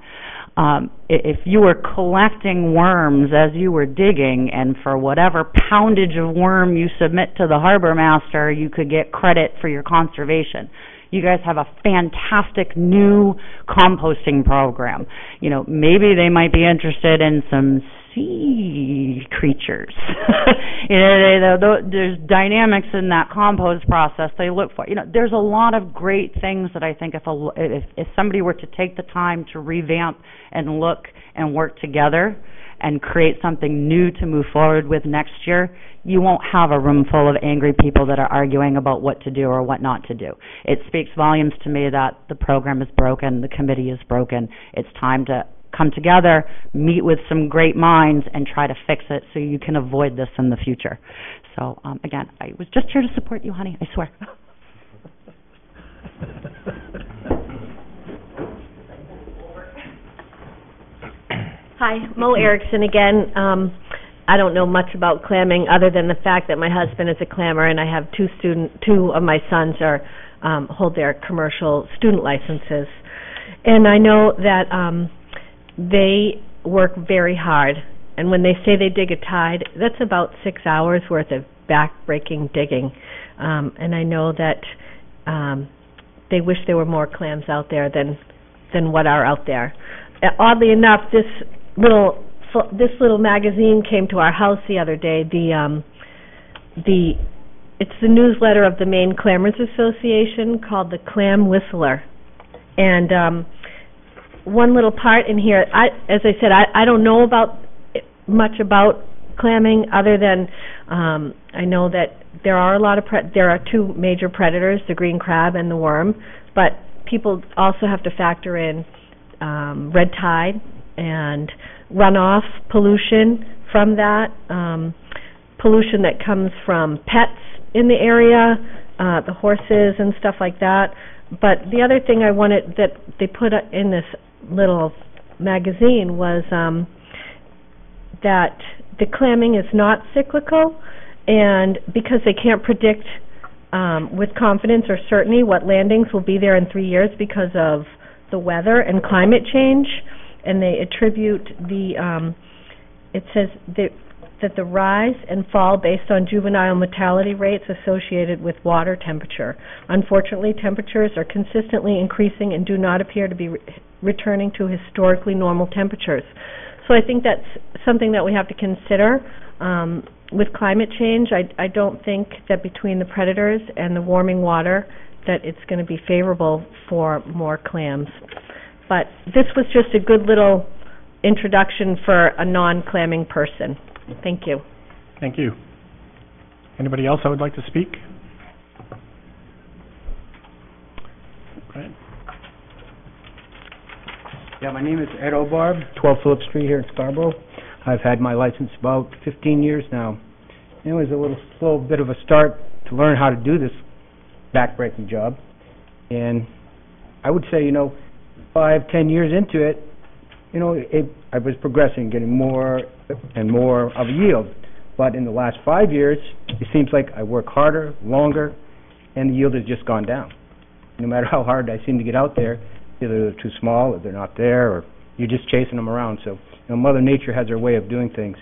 Um, if you were collecting worms as you were digging, and for whatever poundage of worm you submit to the harbor master, you could get credit for your conservation. You guys have a fantastic new composting program. You know, maybe they might be interested in some sea creatures. you know, they, the, the, there's dynamics in that compost process they look for. You know, there's a lot of great things that I think if a if if somebody were to take the time to revamp and look and work together and create something new to move forward with next year, you won't have a room full of angry people that are arguing about what to do or what not to do. It speaks volumes to me that the program is broken, the committee is broken. It's time to come together, meet with some great minds, and try to fix it so you can avoid this in the future. So, um, again, I was just here to support you, honey, I swear. Hi, Mo Erickson again. Um, I don't know much about clamming other than the fact that my husband is a clammer and I have two student, two of my sons are, um, hold their commercial student licenses. And I know that, um, they work very hard. And when they say they dig a tide, that's about six hours worth of back-breaking digging. Um, and I know that, um, they wish there were more clams out there than, than what are out there. Uh, Oddly enough, this little, this little magazine came to our house the other day, the, um, the, it's the newsletter of the Maine Clammers Association called the Clam Whistler. And, um, one little part in here, I, as I said, I, I don't know about, much about clamming, other than, um, I know that there are a lot of pre- there are two major predators, the green crab and the worm, but people also have to factor in, um, red tide and runoff pollution from that, um, pollution that comes from pets in the area, uh, the horses and stuff like that. But the other thing I wanted, that they put in this little magazine was, um, that the clamming is not cyclical, and because they can't predict, um, with confidence or certainty what landings will be there in three years because of the weather and climate change, and they attribute the, um, it says that, that the rise and fall based on juvenile mortality rates associated with water temperature. Unfortunately, temperatures are consistently increasing and do not appear to be re- returning to historically normal temperatures. So I think that's something that we have to consider. Um, with climate change, I, I don't think that between the predators and the warming water, that it's going to be favorable for more clams. But this was just a good little introduction for a non-clamming person. Thank you. Thank you. Anybody else that would like to speak? Go ahead. Yeah, my name is Ed Obarb, 12 Phillips Street here in Scarborough. I've had my license about 15 years now. It was a little slow bit of a start to learn how to do this backbreaking job. And I would say, you know, five, ten years into it, you know, it, I was progressing, getting more and more of a yield. But in the last five years, it seems like I work harder, longer, and the yield has just gone down. No matter how hard I seem to get out there, either they're too small, or they're not there, or you're just chasing them around. So, you know, Mother Nature has her way of doing things.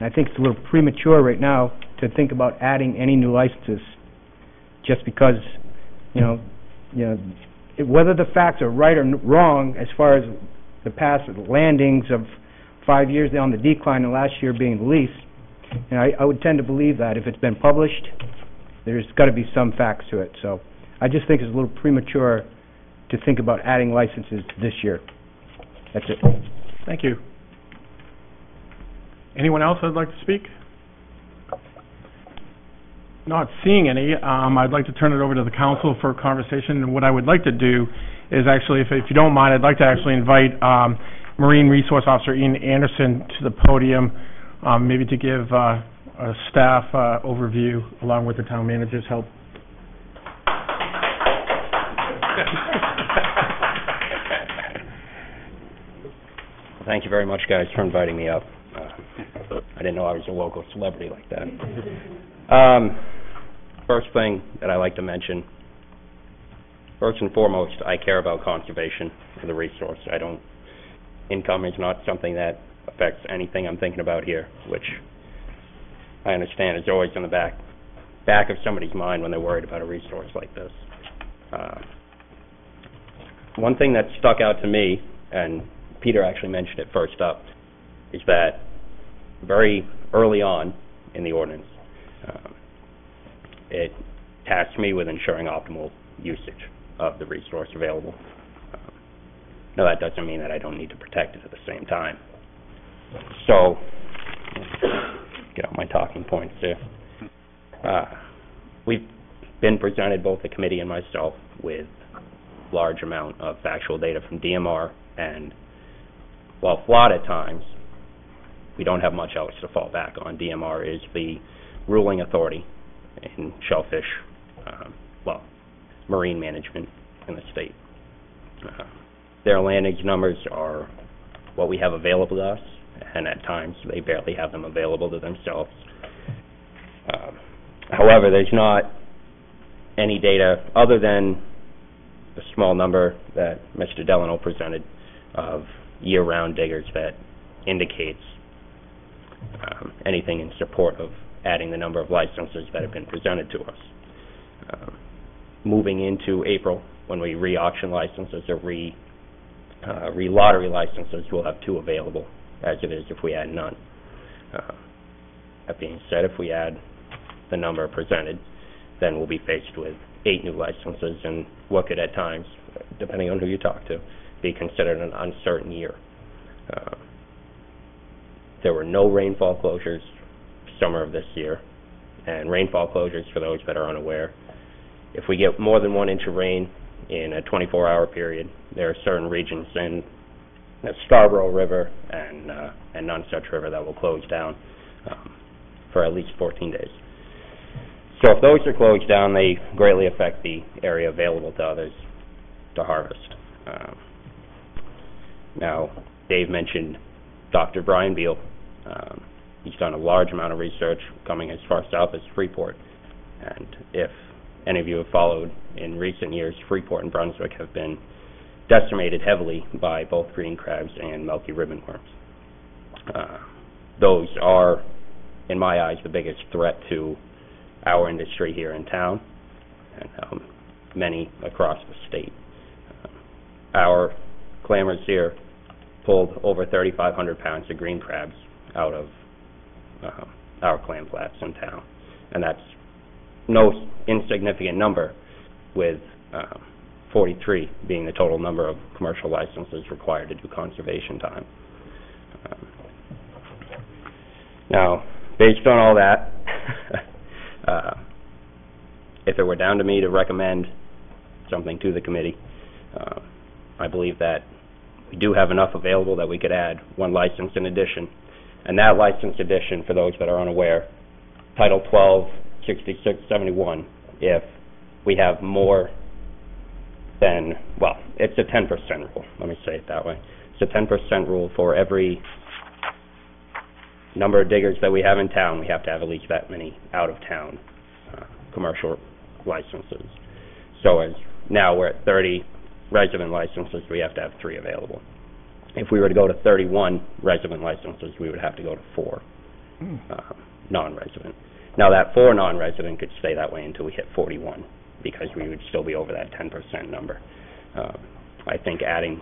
And I think it's a little premature right now to think about adding any new licenses just because, you know, you know, whether the facts are right or wrong as far as the past landings of five years on the decline and last year being the least, and I, I would tend to believe that if it's been published, there's got to be some facts to it. So I just think it's a little premature to think about adding licenses this year. That's it. Thank you. Anyone else that'd like to speak? Not seeing any. Um, I'd like to turn it over to the council for conversation. And what I would like to do is actually, if, if you don't mind, I'd like to actually invite um, Marine Resource Officer Ian Anderson to the podium, um, maybe to give uh, a staff uh, overview along with the town manager's help. Thank you very much, guys, for inviting me up. Uh, I didn't know I was a local celebrity like that. Um, first thing that I like to mention, first and foremost, I care about conservation of the resource. I don't, income is not something that affects anything I'm thinking about here, which I understand is always in the back, back of somebody's mind when they're worried about a resource like this. Uh, one thing that stuck out to me, and Peter actually mentioned it first up, is that very early on in the ordinance, um, it tasked me with ensuring optimal usage of the resource available. Um, Now, that doesn't mean that I don't need to protect it at the same time. So, get out my talking points here. Uh, We've been presented, both the committee and myself, with large amount of factual data from DMR, and while flawed at times, we don't have much else to fall back on. DMR is the ruling authority in shellfish, um, well, marine management in the state. Uh, Their landage numbers are what we have available to us, and at times, they barely have them available to themselves. Um, However, there's not any data other than the small number that Mr. Delano presented of year-round diggers that indicates um, anything in support of adding the number of licenses that have been presented to us. Um, Moving into April, when we re-auction licenses or re, uh, re-lottery licenses, we'll have two available, as it is if we add none. Uh, That being said, if we add the number presented, then we'll be faced with eight new licenses and what could at times, depending on who you talk to, be considered an uncertain year. Uh, There were no rainfall closures summer of this year, and rainfall closures, for those that are unaware, if we get more than one inch of rain in a 24-hour period, there are certain regions in the Scarborough River and uh, and Nonsuch River that will close down um, for at least 14 days. So if those are closed down, they greatly affect the area available to others to harvest. Um, Now, Dave mentioned Dr. Brian Beal. Um, He's done a large amount of research coming as far south as Freeport. And if any of you have followed in recent years, Freeport and Brunswick have been decimated heavily by both green crabs and milky ribbon worms. Uh, Those are, in my eyes, the biggest threat to our industry here in town and um, many across the state. Um, Our clammers here pulled over 3,500 pounds of green crabs out of uh, our clam flats in town, and that's no insignificant number, with um, 43 being the total number of commercial licenses required to do conservation time. Um, Now, based on all that, uh, if it were down to me to recommend something to the committee, uh, I believe that we do have enough available that we could add one license in addition. And that license addition, for those that are unaware, Title 12, 6671, if we have more than, well, it's a 10% rule, let me say it that way. It's a 10% rule for every number of diggers that we have in town, we have to have at least that many out-of-town uh, commercial licenses. So as, now we're at 30 resident licenses, we have to have three available. If we were to go to 31 resident licenses, we would have to go to four uh, non-resident. Now, that four non-resident could stay that way until we hit 41, because we would still be over that 10% number. Uh, I think adding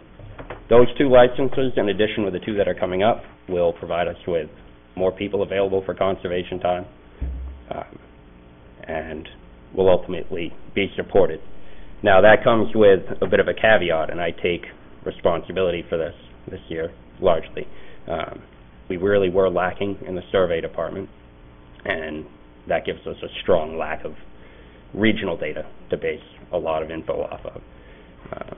those two licenses, in addition with the two that are coming up, will provide us with more people available for conservation time, um, and will ultimately be supported. Now, that comes with a bit of a caveat, and I take responsibility for this this year, largely. Um, we really were lacking in the survey department, and that gives us a strong lack of regional data to base a lot of info off of. Uh,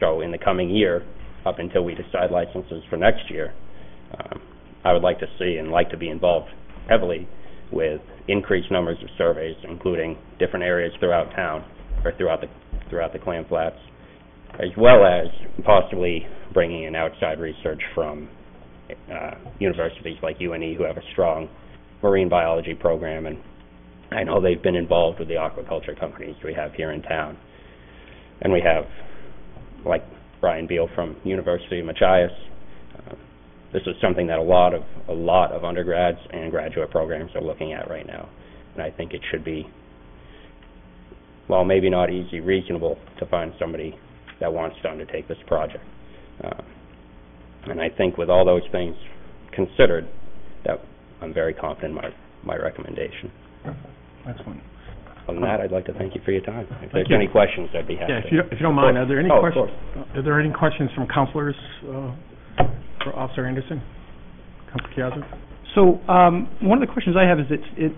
So in the coming year, up until we decide licenses for next year, um, I would like to see and like to be involved heavily with increased numbers of surveys, including different areas throughout town, or throughout the, throughout the clam flats, as well as possibly bringing in outside research from uh, universities like UNE who have a strong marine biology program, and I know they've been involved with the aquaculture companies we have here in town. And we have, like Brian Beal from University of Machias, uh, this is something that a lot of, a lot of undergrads and graduate programs are looking at right now. And I think it should be, well, maybe not easy, reasonable to find somebody that wants to undertake this project. Uh, And I think with all those things considered, that I'm very confident in my, my recommendation. Excellent. Other than that, I'd like to thank you for your time. If Thank there's you. any questions, I'd be happy Yeah, to. if you, if you don't mind, are there any Oh, of questions? course. Are there any questions from counselors, uh, for Officer Anderson? Counselor Caiazzo? So, um, one of the questions I have is, it's, it,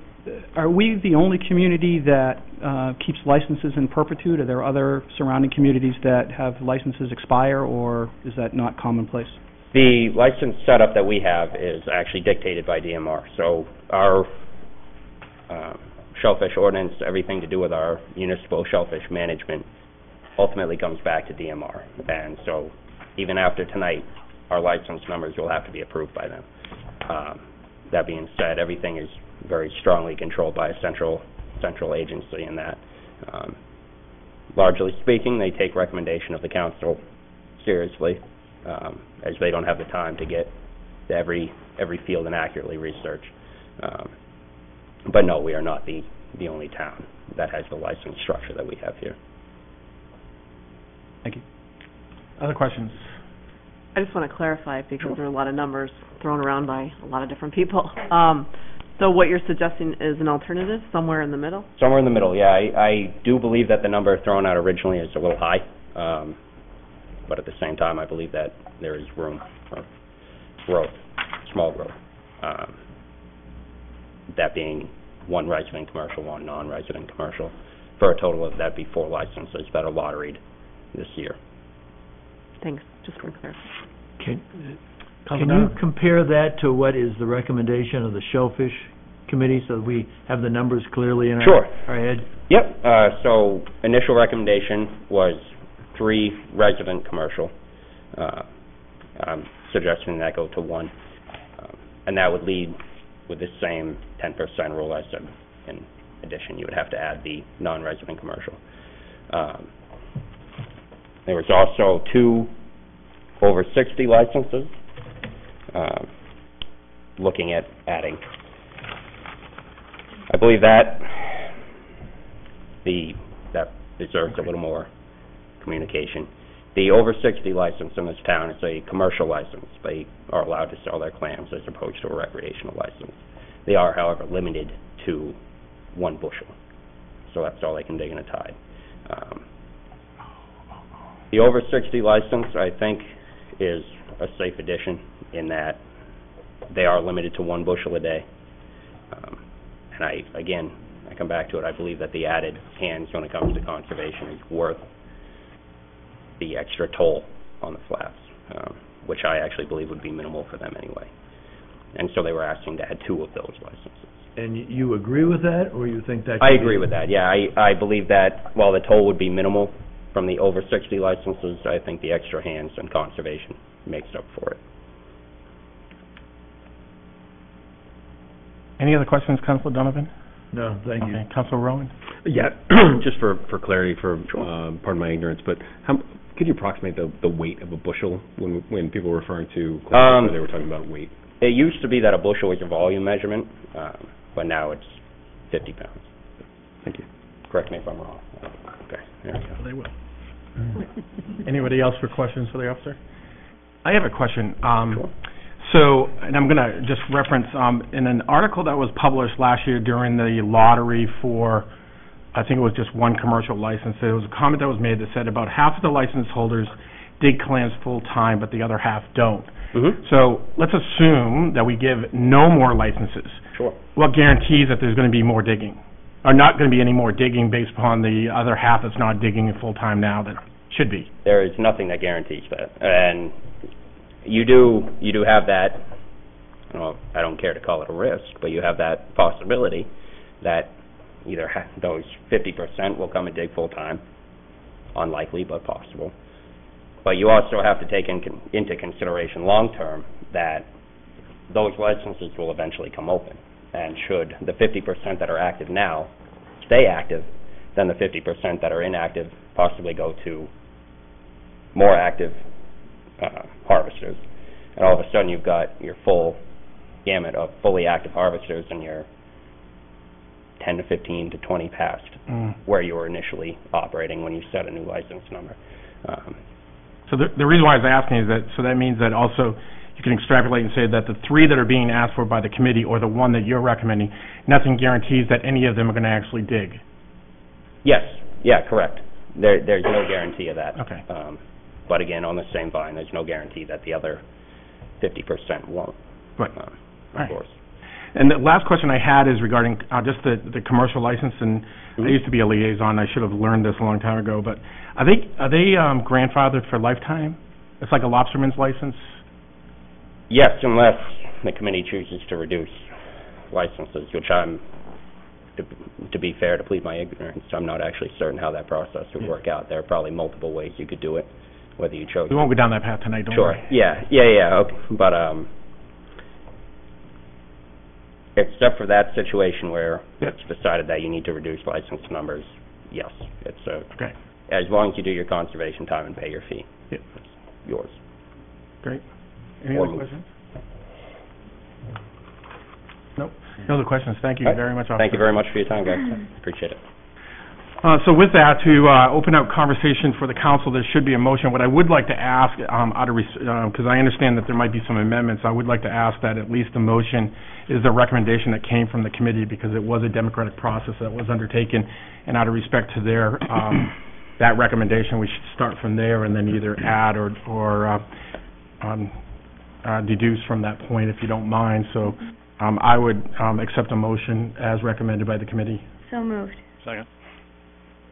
are we the only community that, uh, keeps licenses in perpetuity? Are there other surrounding communities that have licenses expire, or is that not commonplace? The license setup that we have is actually dictated by DMR. So our uh, shellfish ordinance, everything to do with our municipal shellfish management, ultimately comes back to DMR. And so even after tonight, our license numbers will have to be approved by them. Um, That being said, everything is very strongly controlled by a central, central agency in that. um, Largely speaking, they take recommendation of the council seriously, um, as they don't have the time to get to every, every field and accurately research. Um, But no, we are not the, the only town that has the license structure that we have here. Thank you. Other questions? I just want to clarify, because there are a lot of numbers thrown around by a lot of different people. Um, so what you're suggesting is an alternative, somewhere in the middle? Somewhere in the middle, yeah. I, I do believe that the number thrown out originally is a little high, um, but at the same time, I believe that there is room for growth, small growth. Um, that being one resident commercial, one non-resident commercial, for a total of, that'd be four licenses that are lotteried this year. Thanks, just for clarification. Can, Counselor can you compare that to what is the recommendation of the Shellfish Committee, so that we have the numbers clearly in our, Sure. our head? Yep, uh, so initial recommendation was three resident commercial. Uh, I'm suggesting that go to one. Um, And that would lead with the same ten percent rule I said. In addition, you would have to add the non-resident commercial. Um, There was also two over sixty licenses, um, looking at adding. I believe that the, that deserves a little more communication. The over sixty license in this town is a commercial license. They are allowed to sell their clams as opposed to a recreational license. They are, however, limited to one bushel, so that's all they can dig in a tide. Um, The over sixty license, I think, is a safe addition in that they are limited to one bushel a day. Um, And I, again, I come back to it, I believe that the added hands when it comes to conservation is worth the extra toll on the flats, um, which I actually believe would be minimal for them anyway. And so they were asking to add two of those licenses. And y- you agree with that, or you think that? I could be- agree with that, yeah, I, I believe that while the toll would be minimal from the over sixty licenses, I think the extra hands and conservation makes up for it. Any other questions, Counselor Donovan? No, thank you. Okay, Counselor Rowan? Yeah, just for, for clarity, for, um, pardon my ignorance, but how, could you approximate the, the weight of a bushel when, when people were referring to, Um, they were talking about weight? It used to be that a bushel was a volume measurement, um, but now it's fifty pounds. Thank you. Correct me if I'm wrong. Okay, there we go. They will. Anybody else for questions for the officer? I have a question. Um, so, and I'm gonna just reference, um, in an article that was published last year during the lottery for, I think it was just one commercial license, there was a comment that was made that said about half of the license holders dig clams full-time, but the other half don't. Mm-hmm. So, let's assume that we give no more licenses. Sure. What guarantees that there's gonna be more digging? Are not gonna be any more digging based upon the other half that's not digging full-time now that should be? There is nothing that guarantees that. And you do, you do have that, well, I don't care to call it a risk, but you have that possibility that either ha- those fifty percent will come and dig full-time, unlikely but possible, But you also have to take in, con- into consideration long-term that those licenses will eventually come open. And should the fifty percent that are active now stay active, then the fifty percent that are inactive possibly go to more active uh, harvesters. And all of a sudden, you've got your full gamut of fully active harvesters and your ten to fifteen to twenty past Mm. where you were initially operating when you set a new license number. Um, So the, the reason why I was asking is that, so that means that also you can extrapolate and say that the three that are being asked for by the committee or the one that you're recommending, nothing guarantees that any of them are gonna actually dig. Yes, yeah, correct. There, there's no guarantee of that. Okay. Um, but again, on the same vine, there's no guarantee that the other fifty percent won't. Right. Um, Right. Course. And the last question I had is regarding uh, just the, the commercial license, and Mm-hmm. I used to be a liaison, I should have learned this a long time ago, but are they, are they um, grandfathered for lifetime? It's like a lobsterman's license? Yes, unless the committee chooses to reduce licenses, which I'm, to, to be fair, to plead my ignorance, I'm not actually certain how that process would work out. There are probably multiple ways you could do it, whether you chose. We won't go down that path tonight, don't Sure, worry. yeah, yeah, yeah, okay, but, um, except for that situation where Yep. it's decided that you need to reduce license numbers, yes, it's a, Okay, as long as you do your conservation time and pay your fee. Yep. It's yours. great. Any Or other move. questions? Nope, no other questions, thank you All right. very much, Officer. Thank you very much for your time, guys, appreciate it. Uh, So with that, to uh, open up conversation for the council, there should be a motion. What I would like to ask, um, out of, because I understand that there might be some amendments, I would like to ask that at least the motion is the recommendation that came from the committee, because it was a democratic process that was undertaken, and out of respect to their, um, that recommendation, we should start from there and then either add or, or uh, um, uh, deduce from that point, if you don't mind. So um, I would um, accept a motion as recommended by the committee. So moved. Second.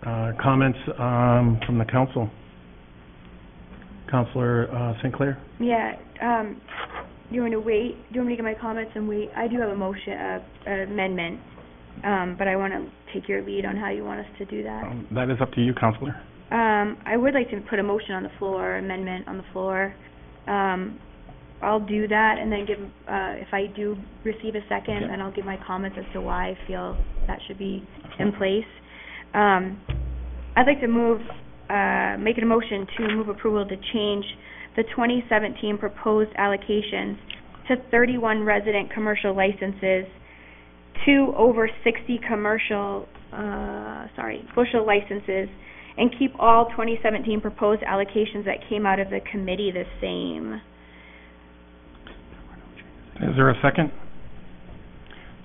Uh, Comments um, from the council? Counselor uh, St. Clair? Yeah, um, do you want me to wait? Do you want me to get my comments and wait? I do have a motion, uh, amendment, um, but I want to take your lead on how you want us to do that. Um, That is up to you, Counselor. Um, I would like to put a motion on the floor, amendment on the floor. Um, I'll do that and then give, uh, if I do receive a second, Yeah. then I'll give my comments as to why I feel that should be in place. Um, I'd like to move, uh, make a motion to move approval to change the 2017 proposed allocations to 31 resident commercial licenses, two over 60 commercial, uh, sorry, bushel licenses, and keep all 2017 proposed allocations that came out of the committee the same. Is there a second?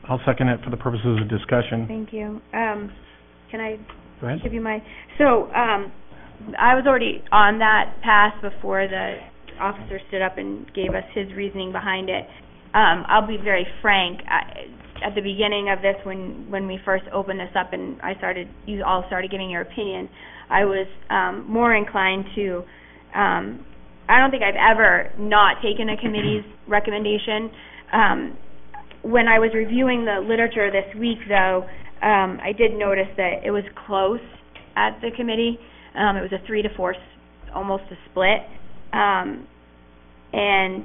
I'll second it for the purposes of discussion. Thank you. Um, can I Go ahead. give you my, so, um, I was already on that path before the officer stood up and gave us his reasoning behind it. Um, I'll be very frank, I, at the beginning of this, when, when we first opened this up and I started, you all started giving your opinion, I was, um, more inclined to, um, I don't think I've ever not taken a committee's recommendation. Um, when I was reviewing the literature this week, though, um, I did notice that it was close at the committee. Um, it was a three to four, almost a split. Um, and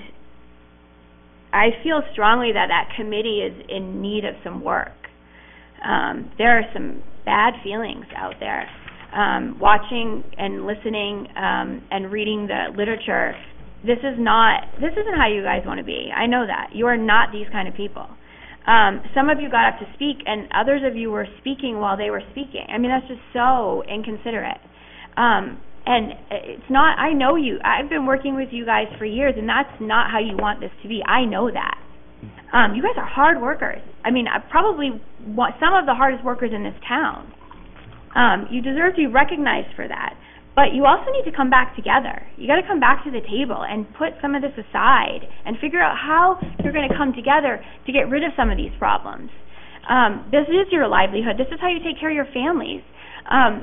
I feel strongly that that committee is in need of some work. Um, there are some bad feelings out there. Um, watching and listening um, and reading the literature, this is not, this isn't how you guys want to be. I know that. You are not these kind of people. Um, some of you got up to speak, and others of you were speaking while they were speaking. I mean, that's just so inconsiderate. Um, and it's not, I know you. I've been working with you guys for years, and that's not how you want this to be. I know that. Um, you guys are hard workers. I mean, I probably want some of the hardest workers in this town. Um, you deserve to be recognized for that. But you also need to come back together. You got to come back to the table and put some of this aside and figure out how you're going to come together to get rid of some of these problems. Um, this is your livelihood. This is how you take care of your families. Um,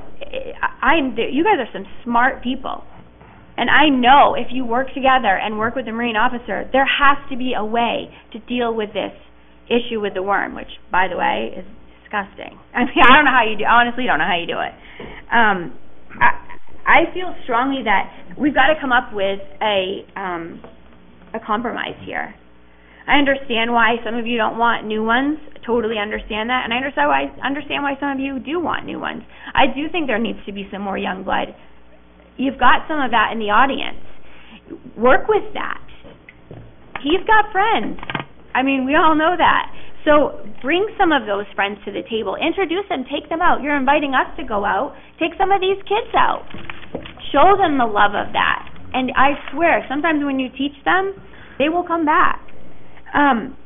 I, I, you guys are some smart people. And I know if you work together and work with the Marine officer, there has to be a way to deal with this issue with the worm, which, by the way, is disgusting. I mean, I don't know how you do. Honestly don't know how you do it. Um, I, I feel strongly that we've got to come up with a, um, a compromise here. I understand why some of you don't want new ones, totally understand that, and I understand why, understand why some of you do want new ones. I do think there needs to be some more young blood. You've got some of that in the audience. Work with that. He's got friends. I mean, we all know that. So bring some of those friends to the table. Introduce them, take them out. You're inviting us to go out. Take some of these kids out. Show them the love of that. And I swear, sometimes when you teach them, they will come back. Um,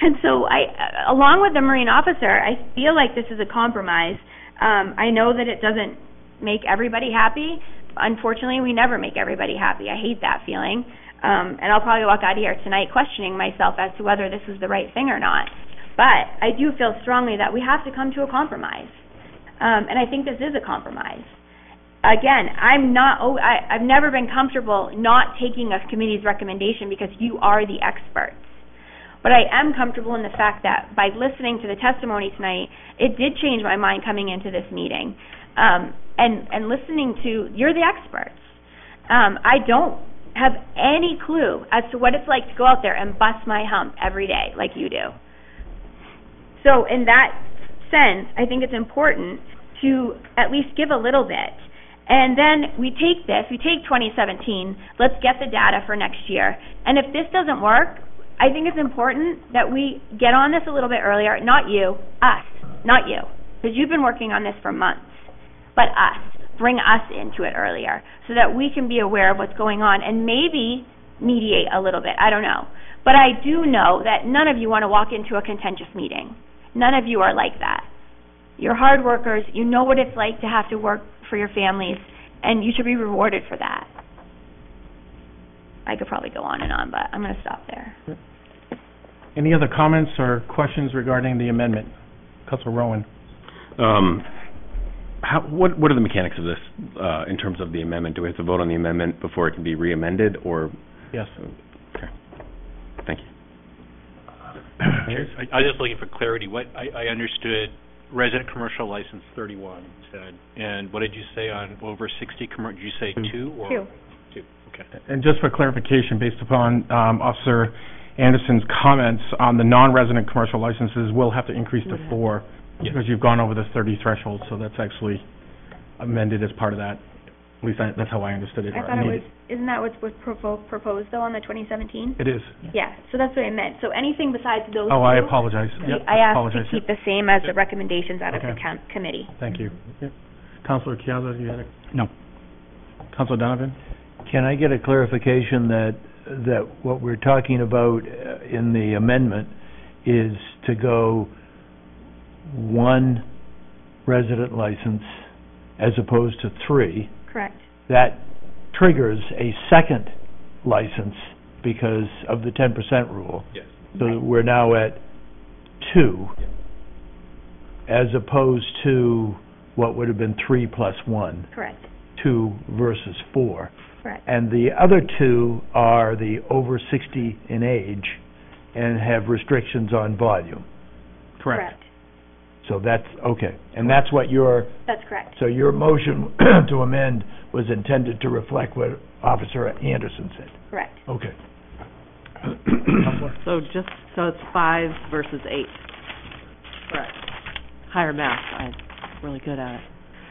and so I, uh, along with the Marine officer, I feel like this is a compromise. Um, I know that it doesn't make everybody happy. Unfortunately, we never make everybody happy. I hate that feeling. Um, and I'll probably walk out of here tonight questioning myself as to whether this is the right thing or not. But I do feel strongly that we have to come to a compromise. Um, and I think this is a compromise. Again, I'm not, oh, I, I've never been comfortable not taking a committee's recommendation because you are the experts. But I am comfortable in the fact that by listening to the testimony tonight, it did change my mind coming into this meeting. Um, and, and listening to, you're the experts. Um, I don't have any clue as to what it's like to go out there and bust my hump every day like you do. So in that sense, I think it's important to at least give a little bit. And then we take this, we take 2017, let's get the data for next year. And if this doesn't work, I think it's important that we get on this a little bit earlier. Not you, us, not you, because you've been working on this for months, but us. Bring us into it earlier so that we can be aware of what's going on and maybe mediate a little bit. I don't know. But I do know that none of you want to walk into a contentious meeting. None of you are like that. You're hard workers. You know what it's like to have to work for your families, and you should be rewarded for that. I could probably go on and on, but I'm going to stop there. Any other comments or questions regarding the amendment? Councilor Rowan? Um, how, what, what are the mechanics of this, uh, in terms of the amendment? Do we have to vote on the amendment before it can be re-amended, or? Yes. Okay. Thank you. I, I was just looking for clarity. What, I, I understood resident commercial license thirty-one said, and what did you say on over sixty commer, did you say two or? Two. Two, okay. And just for clarification, based upon um, Officer Anderson's comments on the non-resident commercial licenses, we'll have to increase to four because you've gone over the 30 threshold, so that's actually amended as part of that. At least I- that's how I understood it. I or thought it was, needed. isn't that what's was propo- proposed though on the 2017? It is. Yeah, so that's what I meant. So anything besides those Oh, I apologize. Yep, I asked apologize. to keep the same as the recommendations out of the Okay. com- committee. Thank you. Councilor Caiazzo, you had a? No. Councilor Donovan? Can I get a clarification that, that what we're talking about uh, in the amendment is to go one resident license as opposed to three? Correct. That triggers a second license because of the ten percent rule. Yes. So that we're now at two, as opposed to what would have been three plus one, Correct. two versus four. Correct. And the other two are the over sixty in age and have restrictions on volume. Correct. So that's, okay. And that's what your, That's correct. so your motion to amend was intended to reflect what Officer Anderson said? Correct. Okay. So just, so it's five versus eight. Correct. Higher math, I'm really good at it.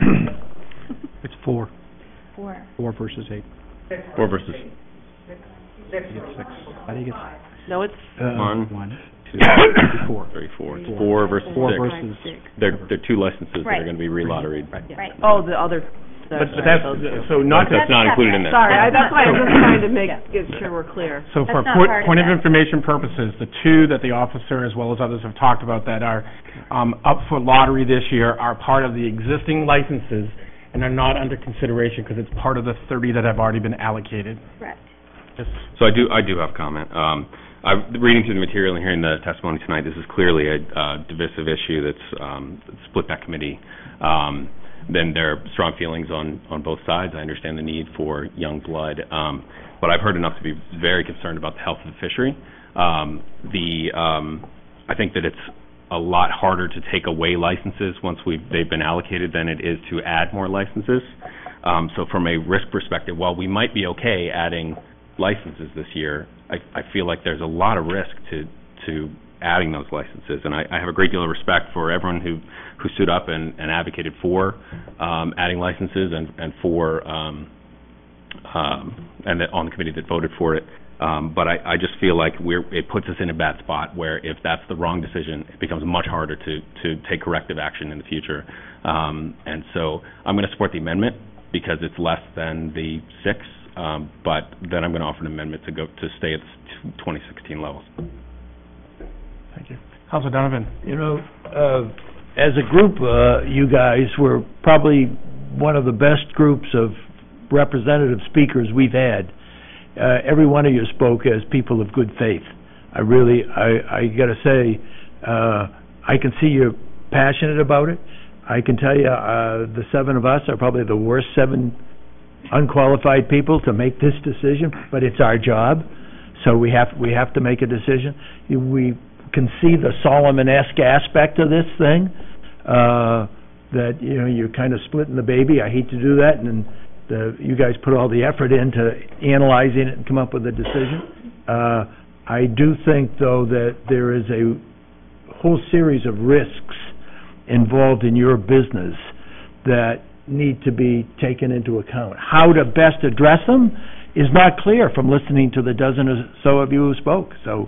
It's four, Four. four versus eight. Four versus, You get six. How do you get? No, it's, Uh, One. One. Two, Four. three, four. It's four versus Four six. versus. They're, they're two licenses that Right. are gonna be re-lotteried. Right. oh, the other, the- But but that's, those so not That's to, not included in that. Sorry, I- that's why I was just trying to make, Yeah. get sure we're clear. so for That's not point, of point of that. information purposes, the two that the officer as well as others have talked about that are um, up for lottery this year are part of the existing licenses and are not under consideration because it's part of the 30 that have already been allocated. Correct. Just So I do, I do have comment. Um, I, reading through the material and hearing the testimony tonight, this is clearly a, uh, divisive issue that's, um, split that committee. Um, then there are strong feelings on, on both sides. I understand the need for young blood. Um, but I've heard enough to be very concerned about the health of the fishery. The, I think that it's a lot harder to take away licenses once they've been allocated than it is to add more licenses. So from a risk perspective, while we might be okay adding licenses this year, I, I feel like there's a lot of risk to, to adding those licenses. And I, I have a great deal of respect for everyone who, who stood up and, and advocated for, um, adding licenses and, and for, um, um, and on the committee that voted for it. Um, but I, I just feel like we're, it puts us in a bad spot where if that's the wrong decision, it becomes much harder to, to take corrective action in the future. Um, and so I'm going to support the amendment because it's less than the six, um, but then I'm going to offer an amendment to go, to stay at the 2016 levels. Thank you. Counselor Donovan? You know, uh, as a group, uh, you guys were probably one of the best groups of representative speakers we've had. Uh, every one of you spoke as people of good faith. I really, I, I gotta say, uh, I can see you're passionate about it. I can tell you, uh, the seven of us are probably the worst seven unqualified people to make this decision, but it's our job, so we have, we have to make a decision. We can see the Solomon-esque aspect of this thing, uh, that, you know, you're kind of splitting the baby. I hate to do that, and the, you guys put all the effort into analyzing it and come up with a decision. Uh, I do think, though, that there is a whole series of risks involved in your business that need to be taken into account. How to best address them is not clear from listening to the dozen or so of you who spoke. So,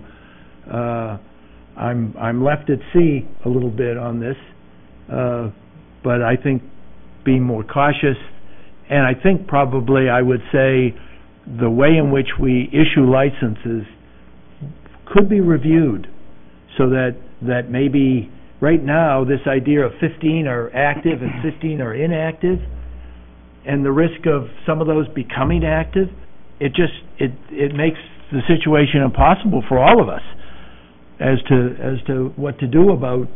uh, I'm, I'm left at sea a little bit on this, uh, but I think being more cautious, and I think probably I would say the way in which we issue licenses could be reviewed so that, that maybe right now this idea of 15 are active and 15 are inactive and the risk of some of those becoming active, it just, it, it makes the situation impossible for all of us as to, as to what to do about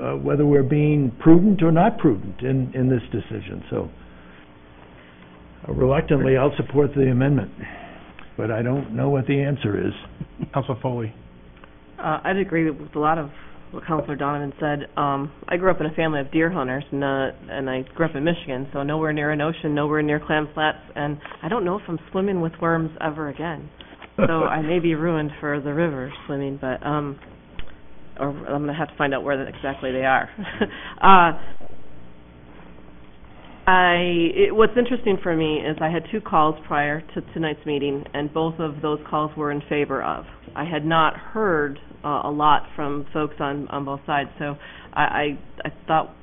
uh, whether we're being prudent or not prudent in, in this decision. So uh, reluctantly, I'll support the amendment, but I don't know what the answer is. Counselor Foley? Uh, I'd agree with a lot of what Counselor Donovan said. Um, I grew up in a family of deer hunters, and, uh, and I grew up in Michigan, so nowhere near an ocean, nowhere near clam flats, and I don't know if I'm swimming with worms ever again. So I may be ruined for the river swimming, but, um, or I'm gonna have to find out where exactly they are. uh, I, it, what's interesting for me is I had two calls prior to tonight's meeting, and both of those calls were in favor of. I had not heard uh, a lot from folks on, on both sides, so I, I, I thought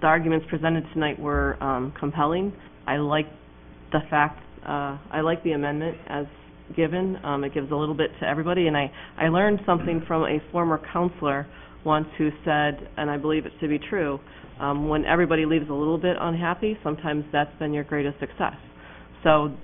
the arguments presented tonight were um, compelling. I like the fact, uh, I like the amendment as given. Um, it gives a little bit to everybody, and I, I learned something from a former counselor once who said, and I believe it to be true, um, when everybody leaves a little bit unhappy, sometimes that's been your greatest success. So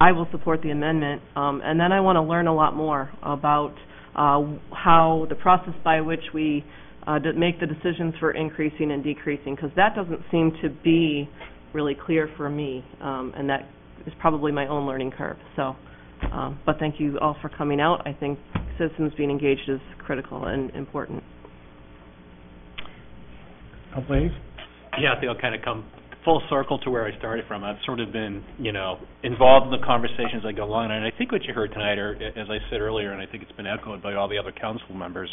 I will support the amendment, um, and then I want to learn a lot more about how the process by which we uh, d- make the decisions for increasing and decreasing, because that doesn't seem to be really clear for me, um, and that is probably my own learning curve. So, um, but thank you all for coming out. I think citizens being engaged is critical and important. Counselor Hayes? Yeah, I think I'll kind of come full circle to where I started from. I've sort of been, you know, involved in the conversations I go along, and I think what you heard tonight, or as I said earlier, and I think it's been echoed by all the other council members,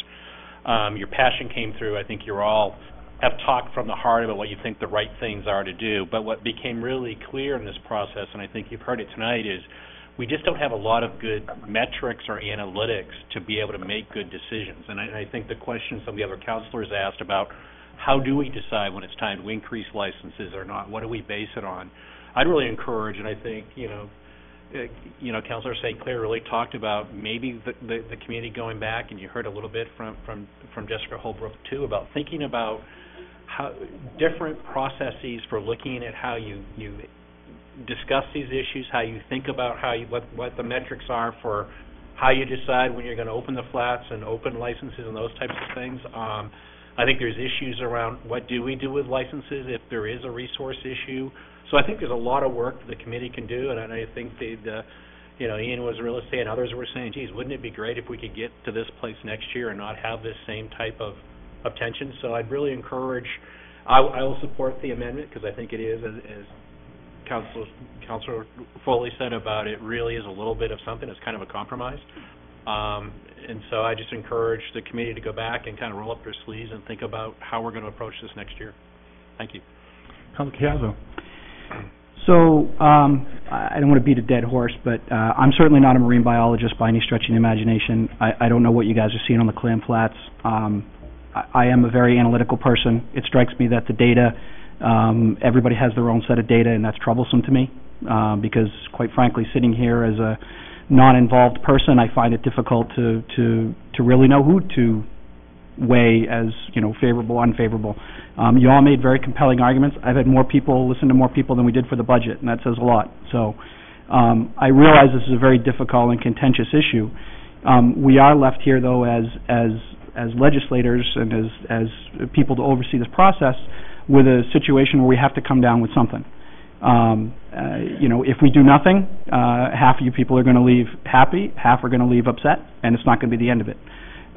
um, your passion came through. I think you're all have talked from the heart about what you think the right things are to do. But what became really clear in this process, and I think you've heard it tonight, is we just don't have a lot of good metrics or analytics to be able to make good decisions. And I, I think the question some of the other counselors asked about how do we decide when it's time to increase licenses or not? What do we base it on? I'd really encourage, and I think, you know, uh, you know, Councilor St. Clair really talked about maybe the, the, the community going back, and you heard a little bit from, from, from Jessica Holbrook too, about thinking about how, different processes for looking at how you, you discuss these issues, how you think about how you, what, what the metrics are for how you decide when you're gonna open the flats and open licenses and those types of things. Um, I think there's issues around what do we do with licenses if there is a resource issue. So I think there's a lot of work the committee can do, and I think the, the you know, Ian was really saying, others were saying, geez, wouldn't it be great if we could get to this place next year and not have this same type of, of tension? So I'd really encourage, I, I will support the amendment because I think it is, as, as Council, Councilor Foley said about it really is a little bit of something, it's kind of a compromise. Um, and so I just encourage the committee to go back and kind of roll up their sleeves and think about how we're gonna approach this next year. Thank you. Council Caiazzo. So, um, I I don't want to beat a dead horse, but uh, I'm certainly not a marine biologist by any stretch of the imagination. I, I don't know what you guys are seeing on the clam flats. Um, I, I am a very analytical person. It strikes me that the data, um, everybody has their own set of data, and that's troublesome to me, uh, because quite frankly, sitting here as a non-involved person, I find it difficult to, to, to really know who to weigh as, you know, favorable, unfavorable. Um, you all made very compelling arguments. I've had more people, listen to more people than we did for the budget, and that says a lot. So, um, I realize this is a very difficult and contentious issue. Um, we are left here, though, as, as, as legislators and as, as people to oversee this process with a situation where we have to come down with something. Um, uh, you know, if we do nothing, uh, half of you people are going to leave happy, half are going to leave upset, and it's not going to be the end of it.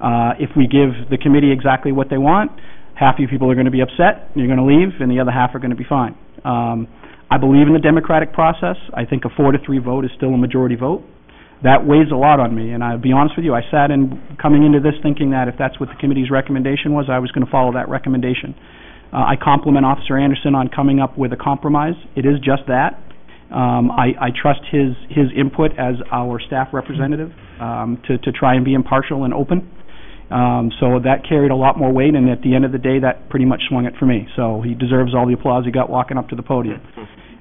Uh, if we give the committee exactly what they want, half of you people are going to be upset, you're going to leave, and the other half are going to be fine. Um, I believe in the democratic process. I think a four to three vote is still a majority vote. That weighs a lot on me, and I'll be honest with you, I sat in coming into this thinking that if that's what the committee's recommendation was, I was going to follow that recommendation. Uh, I compliment Officer Anderson on coming up with a compromise. It is just that. Um, I, I trust his, his input as our staff representative um, to, to try and be impartial and open. Um, so that carried a lot more weight, and at the end of the day, that pretty much swung it for me. So he deserves all the applause he got walking up to the podium.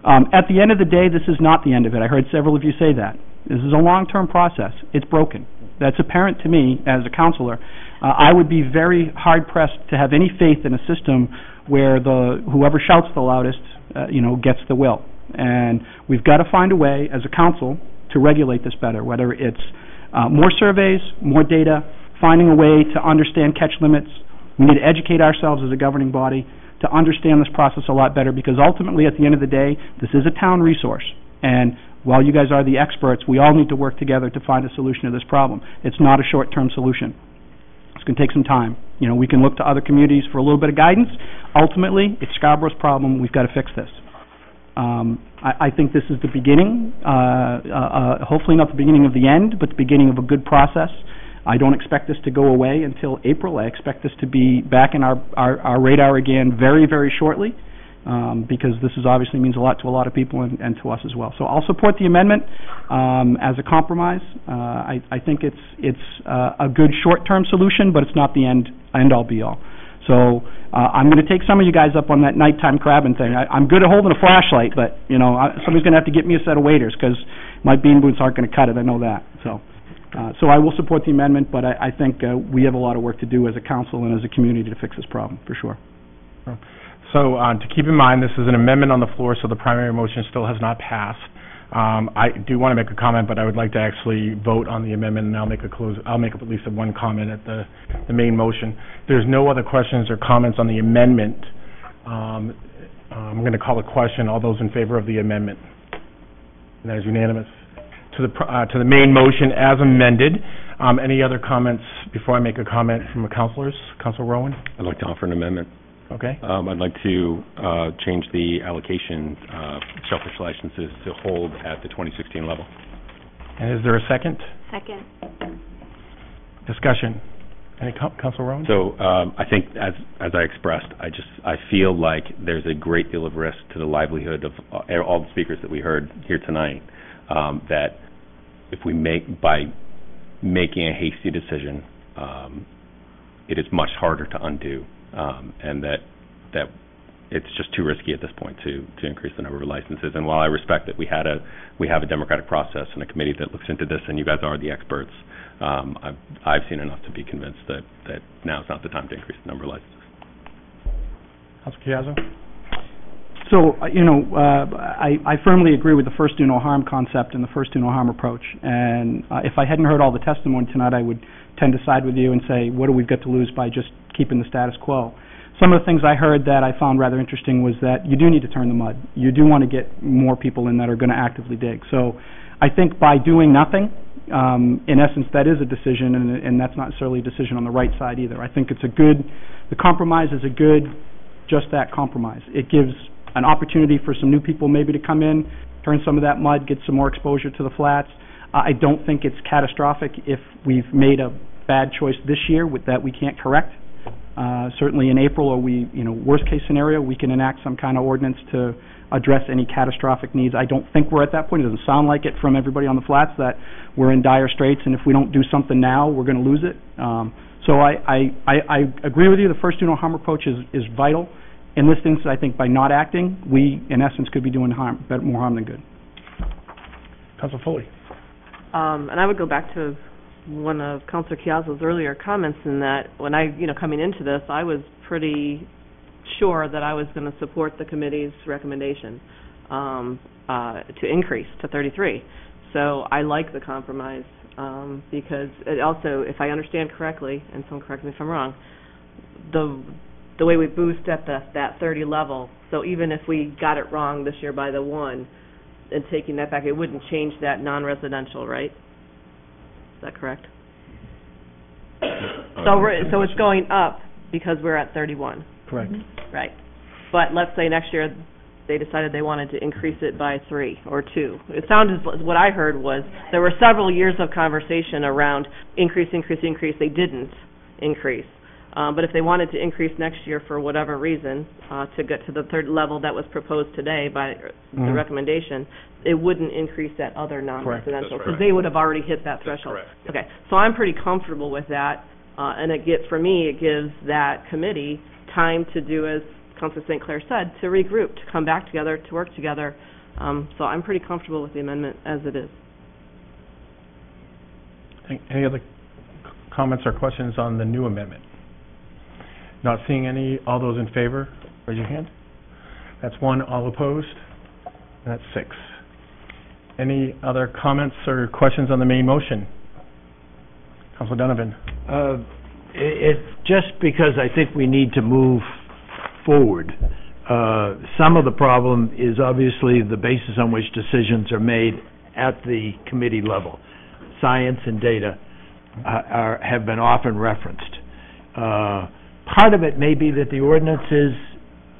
Um, at the end of the day, this is not the end of it. I heard several of you say that. This is a long-term process. It's broken. That's apparent to me as a counselor. Uh, I would be very hard-pressed to have any faith in a system where the whoever shouts the loudest, uh, you know, gets the will. And we've got to find a way, as a council, to regulate this better. Whether it's uh, more surveys, more data, finding a way to understand catch limits. We need to educate ourselves as a governing body to understand this process a lot better because ultimately, at the end of the day, this is a town resource. And while you guys are the experts, we all need to work together to find a solution to this problem. It's not a short-term solution. It's going to take some time. You know, we can look to other communities for a little bit of guidance. Ultimately, it's Scarborough's problem. We've got to fix this. Um, I, I think this is the beginning, uh, uh, uh, hopefully not the beginning of the end, but the beginning of a good process. I don't expect this to go away until April. I expect this to be back in our, our, our radar again very, very shortly, um, because this is obviously means a lot to a lot of people and, and to us as well. So I'll support the amendment um, as a compromise. Uh, I, I think it's it's uh, a good short-term solution, but it's not the end end all be all. So uh, I'm going to take some of you guys up on that nighttime crabbing thing. I, I'm good at holding a flashlight, but you know I, somebody's going to have to get me a set of waders because my bean boots aren't going to cut it. I know that. So. Uh, so I will support the amendment, but I, I think uh, we have a lot of work to do as a council and as a community to fix this problem, for sure. So, uh, to keep in mind, this is an amendment on the floor, so the primary motion still has not passed. Um, I do want to make a comment, but I would like to actually vote on the amendment, and I'll make a close, I'll make at least one comment at the, the main motion. There's no other questions or comments on the amendment. Um, I'm going to call a question. All those in favor of the amendment? And that is unanimous. To the, uh, to the main motion as amended. Um, any other comments before I make a comment from the councilors? Council Rowan? I'd like to offer an amendment. Okay. Um, I'd like to, uh, change the allocation, uh, shellfish licenses to hold at the 2016 level. And is there a second? Second. Discussion. Any, co- Council Rowan? So, um, I think as, as I expressed, I just, I feel like there's a great deal of risk to the livelihood of uh, all the speakers that we heard here tonight, um, that if we make, by making a hasty decision, um, it is much harder to undo, um, and that, that it's just too risky at this point to, to increase the number of licenses. And while I respect that we had a, we have a democratic process and a committee that looks into this, and you guys are the experts, um, I've, I've seen enough to be convinced that, that now is not the time to increase the number of licenses. Council Caiazzo? So, uh, you know, uh, I, I firmly agree with the first do no harm concept and the first do no harm approach. And uh, if I hadn't heard all the testimony tonight, I would tend to side with you and say, what do we got to lose by just keeping the status quo? Some of the things I heard that I found rather interesting was that you do need to turn the mud. You do want to get more people in that are going to actively dig. So I think by doing nothing, um, in essence, that is a decision, and, and that's not necessarily a decision on the right side either. I think it's a good, the compromise is a good, just that compromise. It gives an opportunity for some new people maybe to come in, turn some of that mud, get some more exposure to the flats. I don't think it's catastrophic if we've made a bad choice this year with that we can't correct. Uh, certainly in April, or we, you know, worst case scenario, we can enact some kind of ordinance to address any catastrophic needs. I don't think we're at that point. It doesn't sound like it from everybody on the flats that we're in dire straits, and if we don't do something now, we're going to lose it. Um, so I, I, I, I agree with you. The first do no harm approach is, is vital. In this instance, I think by not acting, we, in essence, could be doing harm, better, more harm than good. Council Foley? Um, and I would go back to one of Councilor Caiazzo's earlier comments in that when I, you know, coming into this, I was pretty sure that I was going to support the committee's recommendation um, uh, to increase to 33. So I like the compromise um, because it also, if I understand correctly, and someone correct me if I'm wrong, the the way we boost at the that 30 level. So even if we got it wrong this year by the one, and taking that back, it wouldn't change that non-residential, right? Is that correct? So we're, so it's going up because we're at 31. Correct. Mm-hmm. Right. But let's say next year they decided they wanted to increase it by three or two. It sounded, what I heard was, there were several years of conversation around increase, increase, increase. They didn't increase. Um, but if they wanted to increase next year for whatever reason, uh, to get to the third level that was proposed today by the Mhm. recommendation, it wouldn't increase that other non-residential, That's because right. they would have already hit that threshold. Okay, so I'm pretty comfortable with that, uh, and it get, for me, it gives that committee time to do, as Councilor St. Clair said, to regroup, to come back together, to work together. Um, so I'm pretty comfortable with the amendment as it is. Any- Any other c- comments or questions on the new amendment? Not seeing any, all those in favor, raise your hand. That's one, all opposed, that's six. Any other comments or questions on the main motion? Council Donovan? Uh, i- It's just because I think we need to move forward. Uh, Some of the problem is obviously the basis on which decisions are made at the committee level. Science and data uh, are, have been often referenced. Part of it may be that the ordinance is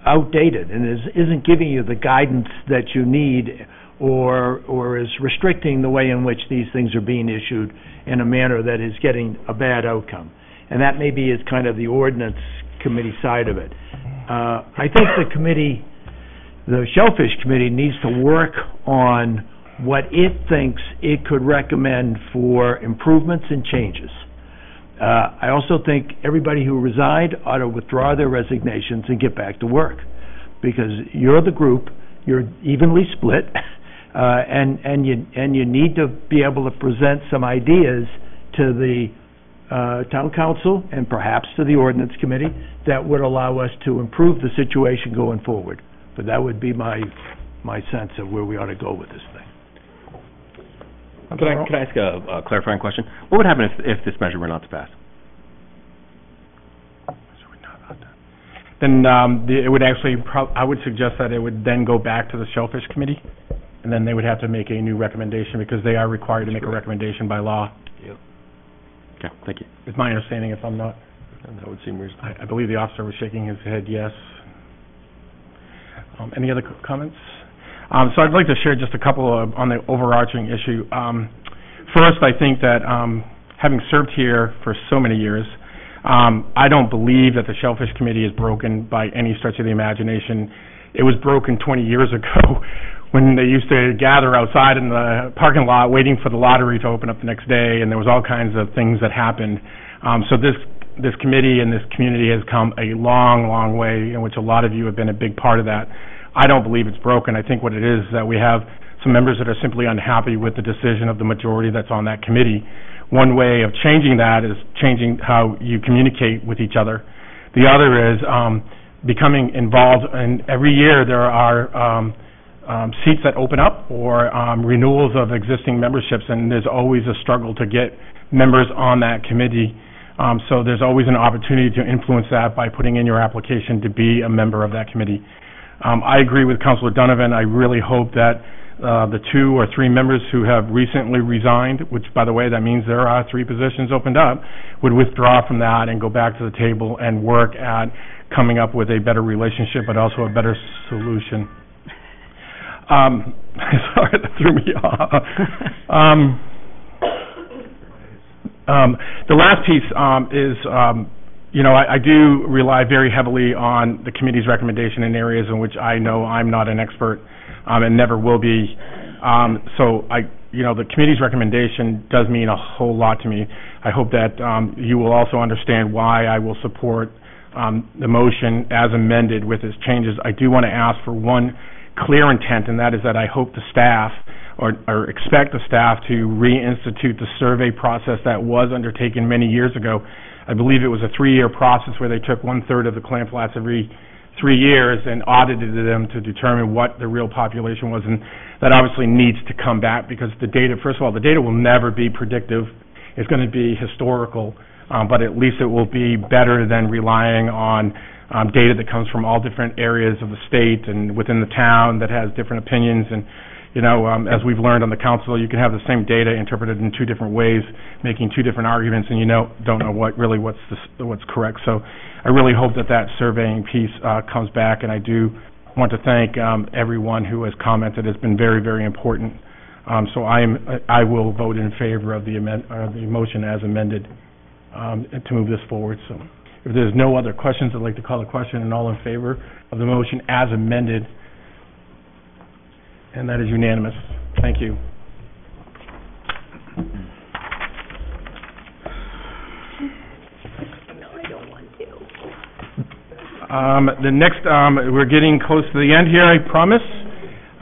outdated and is, isn't giving you the guidance that you need or, or is restricting the way in which these things are being issued in a manner that is getting a bad outcome. And that maybe is kind of the ordinance committee side of it. Uh, I think the committee, the Shellfish Committee needs to work on what it thinks it could recommend for improvements and changes. Uh, I also think everybody who resigned ought to withdraw their resignations and get back to work, because you're the group, you're evenly split, uh, and, and you, and you need to be able to present some ideas to the, uh, town council and perhaps to the ordinance committee that would allow us to improve the situation going forward. But that would be my, my sense of where we ought to go with this thing. Could I, could I ask a a clarifying question? What would happen if, if this measure were not to pass? Then, um, the- it would actually, prob- I would suggest that it would then go back to the Shellfish Committee, and then they would have to make a new recommendation, because they are required to make a recommendation by law. Okay, thank you. Is my understanding, if I'm not, That would seem reasonable. I, I believe the officer was shaking his head yes. Um, any other c- comments? Um, so I'd like to share just a couple of, on the overarching issue. Um, first, I think that, um, having served here for so many years, um, I don't believe that the Shellfish Committee is broken by any stretch of the imagination. It was broken 20 years ago when they used to gather outside in the parking lot waiting for the lottery to open up the next day, and there was all kinds of things that happened. Um, so this this committee and this community has come a long, long way, in which a lot of you have been a big part of that. I don't believe it's broken. I think what it is is that we have some members that are simply unhappy with the decision of the majority that's on that committee. One way of changing that is changing how you communicate with each other. The other is um, becoming involved, and every year there are um, um, seats that open up or um, renewals of existing memberships, and there's always a struggle to get members on that committee. Um, so there's always an opportunity to influence that by putting in your application to be a member of that committee. Um, I agree with Councilor Donovan. I really hope that uh, the two or three members who have recently resigned, which, by the way, that means there are three positions opened up, would withdraw from that and go back to the table and work at coming up with a better relationship, but also a better solution. Um, sorry, that threw me off. Um, um, the last piece, um, is, um, you know, I, I do rely very heavily on the committee's recommendation in areas in which I know I'm not an expert, um, and never will be. Um, so I, you know, the committee's recommendation does mean a whole lot to me. I hope that, um, you will also understand why I will support, um, the motion as amended with its changes. I do want to ask for one clear intent, and that is that I hope the staff, or, or expect the staff to reinstitute the survey process that was undertaken many years ago. I believe it was a three-year process where they took one-third of the clam flats every three years and audited them to determine what the real population was, and that obviously needs to come back because the data, first of all, the data will never be predictive. It's going to be historical, um, but at least it will be better than relying on um, data that comes from all different areas of the state and within the town that has different opinions. And, you know, um, as we've learned on the council, you can have the same data interpreted in two different ways, making two different arguments, and you know, don't know what really what's what's correct. So I really hope that that surveying piece uh, comes back, and I do want to thank um, everyone who has commented. It's been very, very important. Um, so I am, I will vote in favor of the amend, uh, the motion as amended um, to move this forward. So if there's no other questions, I'd like to call the question, and all in favor of the motion as amended, and that is unanimous. Thank you. Um, the next, um, we're getting close to the end here, I promise.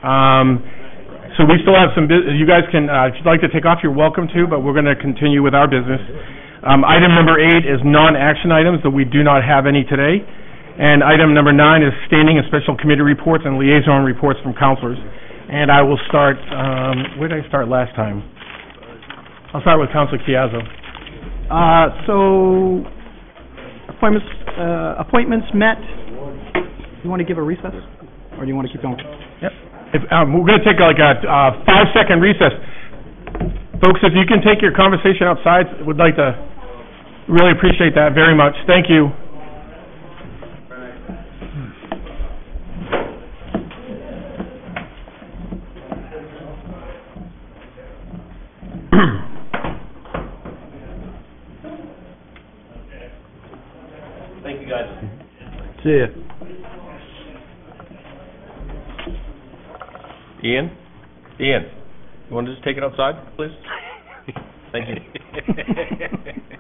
Um, so we still have some, you guys can, uh, if you'd like to take off, you're welcome to, but we're gonna continue with our business. Um, item number eight is non-action items, that we do not have any today. And item number nine is standing and special committee reports and liaison reports from counselors. And I will start, um, where did I start last time? I'll start with Council Caiazzo. Uh, so, appointments, uh, appointments met. You want to give a recess, or do you want to keep going? Yep. If, um, we're gonna take like a, uh, five-second recess. Folks, if you can take your conversation outside, would like to really appreciate that very much. Thank you. Thank you, guys. See ya. Ian? Ian, you want to just take it outside, please? Thank you.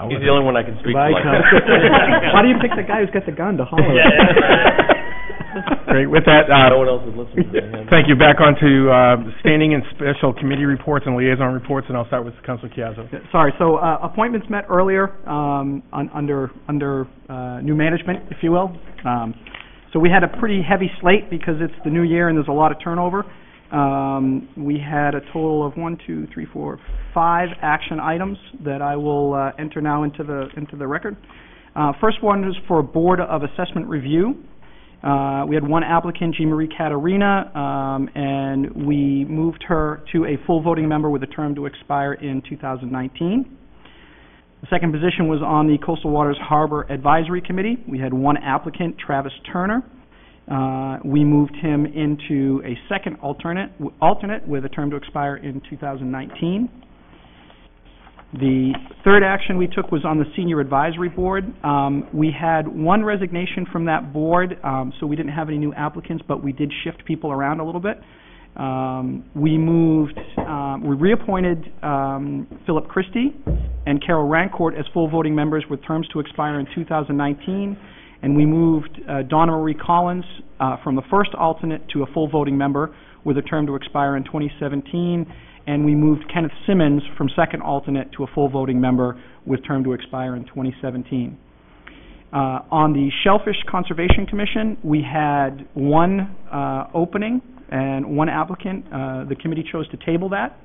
He's the only one I can speak to Goodbye, like that. Why do you pick the guy who's got the gun to holler? Great, with that, uh... No one else would listen to him. Thank you. Back on to, uh, standing and special committee reports and liaison reports, and I'll start with Council Caiazzo. Sorry, so, uh, appointments met earlier, um, un- under, under, uh, new management, if you will. Um, so we had a pretty heavy slate because it's the new year and there's a lot of turnover. Um, we had a total of one, two, three, four, five action items that I will, uh, enter now into the, into the record. Uh, first one is for Board of Assessment Review. Uh, we had one applicant, Jean Marie Caterina, um, and we moved her to a full voting member with a term to expire in 2019. The second position was on the Coastal Waters Harbor Advisory Committee. We had one applicant, Travis Turner. Uh, we moved him into a second alternate, alternate with a term to expire in 2019. The third action we took was on the Senior Advisory Board. Um, we had one resignation from that board, um, so we didn't have any new applicants, but we did shift people around a little bit. Um, we moved, um, we reappointed um, Philip Christie and Carol Rancourt as full voting members with terms to expire in 2019, and we moved uh, Donna Marie Collins uh, from the first alternate to a full voting member with a term to expire in 2017, and we moved Kenneth Simmons from second alternate to a full voting member with term to expire in 2017. Uh, on the Shellfish Conservation Commission, we had one uh, opening and one applicant. Uh, the committee chose to table that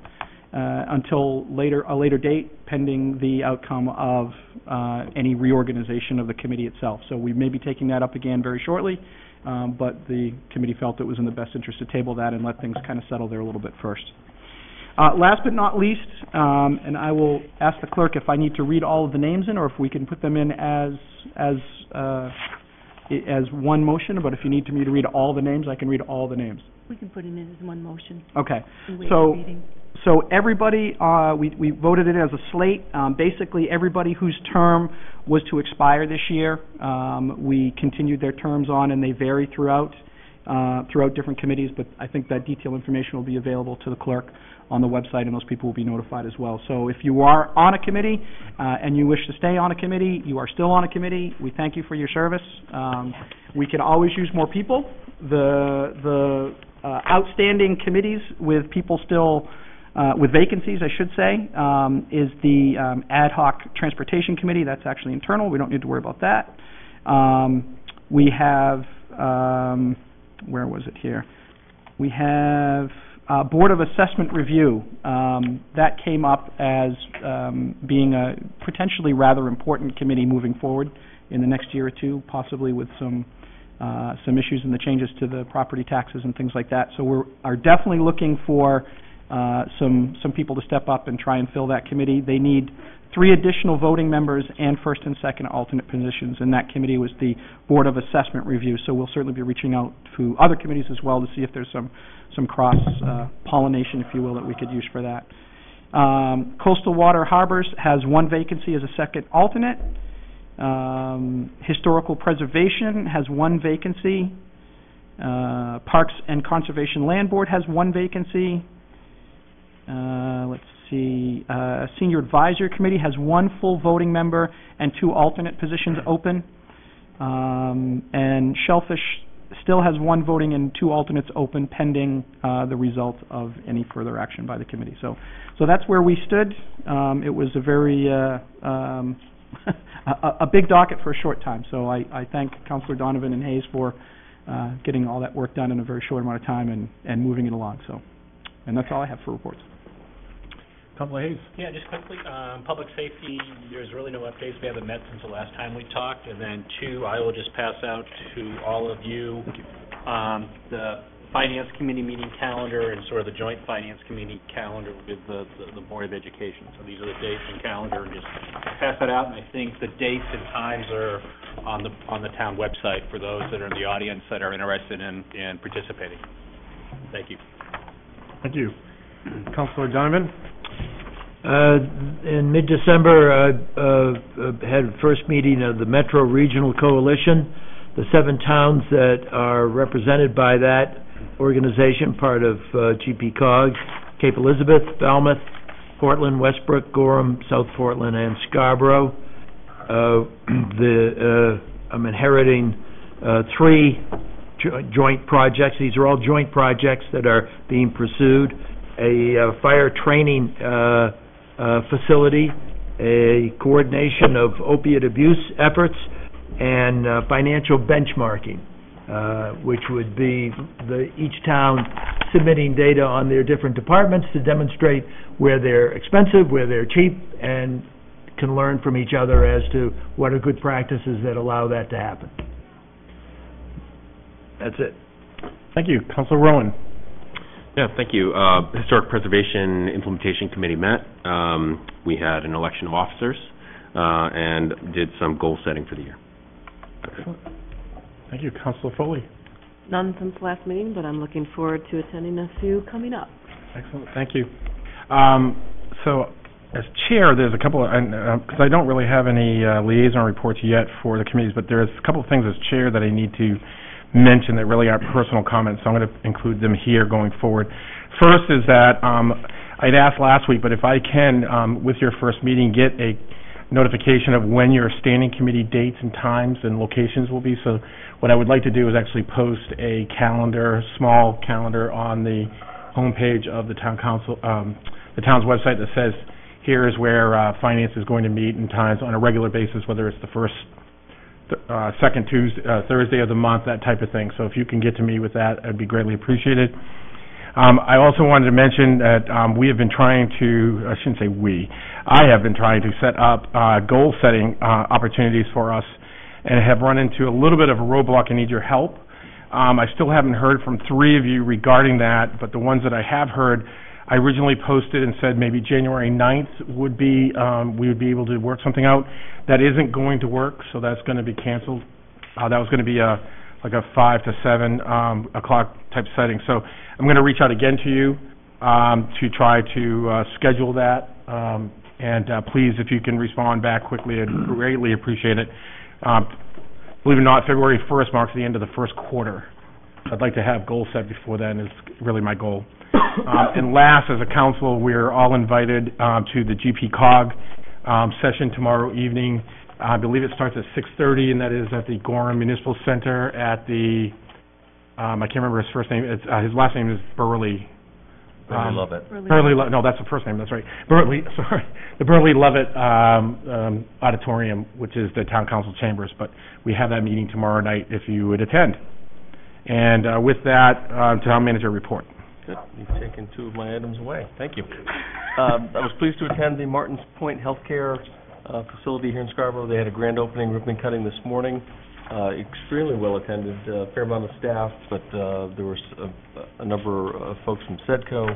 uh, until later, a later date, pending the outcome of uh, any reorganization of the committee itself. So we may be taking that up again very shortly, um, but the committee felt it was in the best interest to table that and let things kind of settle there a little bit first. Uh, last but not least, um, and I will ask the clerk if I need to read all of the names in, or if we can put them in as, as, uh, i- as one motion, but if you need me to read all the names, I can read all the names. We can put it in as one motion. Okay. and waive So- reading. So everybody, uh, we, we voted it as a slate. Um, basically, everybody whose term was to expire this year, um, we continued their terms on, and they vary throughout, uh, throughout different committees, but I think that detailed information will be available to the clerk on the website, and those people will be notified as well. So if you are on a committee, uh, and you wish to stay on a committee, you are still on a committee, we thank you for your service. Um, we can always use more people. The, the, uh, outstanding committees with people still, uh, with vacancies, I should say, um, is the um, Ad hoc Transportation Committee. That's actually internal. We don't need to worry about that. Um, we have, um, where was it here? We have uh, Board of Assessment Review. Um, that came up as um, being a potentially rather important committee moving forward in the next year or two, possibly with some uh, some issues in the changes to the property taxes and things like that. So we're are definitely looking for uh, some some people to step up and try and fill that committee. They need three additional voting members and first and second alternate positions, and that committee was the Board of Assessment Review. So we'll certainly be reaching out to other committees as well to see if there's some some cross uh, pollination, if you will, that we could use for that. Um, Coastal Water Harbors has one vacancy as a second alternate. Um, Historical Preservation has one vacancy. Uh, Parks and Conservation Land Board has one vacancy. Uh, let's see, uh, Senior Advisory Committee has one full voting member and two alternate positions open. Um, and Shellfish still has one voting and two alternates open pending, uh, the result of any further action by the committee. So, so that's where we stood. Um, it was a very, uh, um, a, a big docket for a short time. So I, I thank Councilor Donovan and Hayes for, uh, getting all that work done in a very short amount of time and, and moving it along, so. And that's all I have for reports. Councilor Hayes? Yeah, just quickly, um, public safety, there's really no updates. We haven't met since the last time we talked. And then two, I will just pass out to all of you, um, the finance committee meeting calendar and sort of the joint finance committee calendar with the, the, the Board of Education. So these are the dates and calendar, and just pass that out. And I think the dates and times are on the, on the town website for those that are in the audience that are interested in, in participating. Thank you. Thank you. Councilor Donovan? Uh, in mid-December, I, uh, uh, had first meeting of the Metro Regional Coalition. The seven towns that are represented by that organization, part of, uh, Cape Elizabeth, Falmouth, Portland, Westbrook, Gorham, South Portland, and Scarborough. Uh, the, uh, I'm inheriting, uh, three jo- joint projects. These are all joint projects that are being pursued. A, fire training, facility, a coordination of opiate abuse efforts, and uh, financial benchmarking, uh, which would be the, each town submitting data on their different departments to demonstrate where they're expensive, where they're cheap, and can learn from each other as to what are good practices that allow that to happen. That's it. Thank you. Councilor Rowan? Yeah, thank you. Uh, Historic Preservation Implementation Committee met. Um, we had an election of officers, uh, and did some goal setting for the year. Excellent. Thank you. Councilor Foley? None since last meeting, but I'm looking forward to attending a few coming up. Excellent, thank you. Um, so, as chair, there's a couple, of- and, because I don't really have any uh, liaison reports yet for the committees, but there's a couple of things as chair that I need to mention that really aren't personal comments, so I'm going to include them here going forward. First is that, um, I'd asked last week, but if I can, um, with your first meeting, get a notification of when your standing committee dates and times and locations will be, so what I would like to do is actually post a calendar, small calendar on the homepage of the town council, um, the town's website that says, here is where, uh, finance is going to meet in times on a regular basis, whether it's the first, th- uh, second Tuesday, uh, Thursday of the month, that type of thing. So if you can get to me with that, that'd be greatly appreciated. Um, I also wanted to mention that, um, we have been trying to, I shouldn't say we, I have been trying to set up, uh, goal-setting, uh, opportunities for us and have run into a little bit of a roadblock and need your help. Um, I still haven't heard from three of you regarding that, but the ones that I have heard, I originally posted and said maybe January 9th would be, um, we would be able to work something out. That isn't going to work, so that's going to be canceled. Uh, that was gonna be a, like a five to seven, um, o'clock type setting. So I'm gonna reach out again to you, um, to try to, uh, schedule that. Um, and, uh, please, if you can respond back quickly, I'd greatly appreciate it. Um, believe it or not, February first marks the end of the first quarter. I'd like to have goals set before then is really my goal. Um, and last, as a council, we're all invited, um, to the GPCOG, um, session tomorrow evening. I believe it starts at six thirty, and that is at the Gorham Municipal Center at the, um, I can't remember his first name, it's, uh, his last name is Burleigh. Really Um, love it. Burleigh, Lo- no, that's the first name, that's right. Burleigh, sorry, the Burleigh Loveitt, um, um, Auditorium, which is the town council chambers, but we have that meeting tomorrow night if you would attend. And, uh, with that, uh, town manager report. Good, you've taken two of my items away, thank you. Um, I was pleased to attend the Martins Point Healthcare, uh, facility here in Scarborough. They had a grand opening ribbon cutting this morning, uh, extremely well attended, a fair amount of staff, but, uh, there was a, a number of folks from Sedco,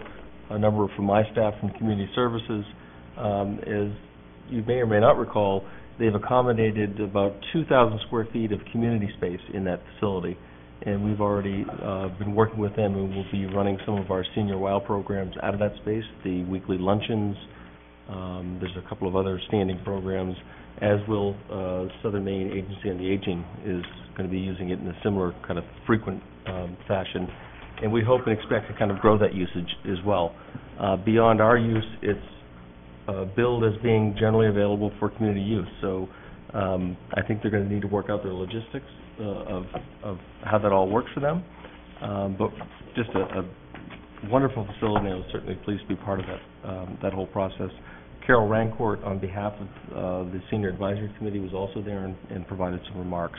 a number from my staff from Community Services. Um, as you may or may not recall, they've accommodated about two thousand square feet of community space in that facility and we've already uh, been working with them, and we'll be running some of our senior WOW programs out of that space, the weekly luncheons. Um, There's a couple of other standing programs, as will uh, Southern Maine Agency on the Aging is going to be using it in a similar kind of frequent um, fashion, and we hope and expect to kind of grow that usage as well. Uh, Beyond our use, it's uh, billed as being generally available for community use, so um, I think they're going to need to work out their logistics uh, of, of how that all works for them. Um, but just a, a wonderful facility, and I was certainly pleased to be part of that, um, that whole process. Carol Rancourt, on behalf of uh, the Senior Advisory Committee, was also there and, and provided some remarks.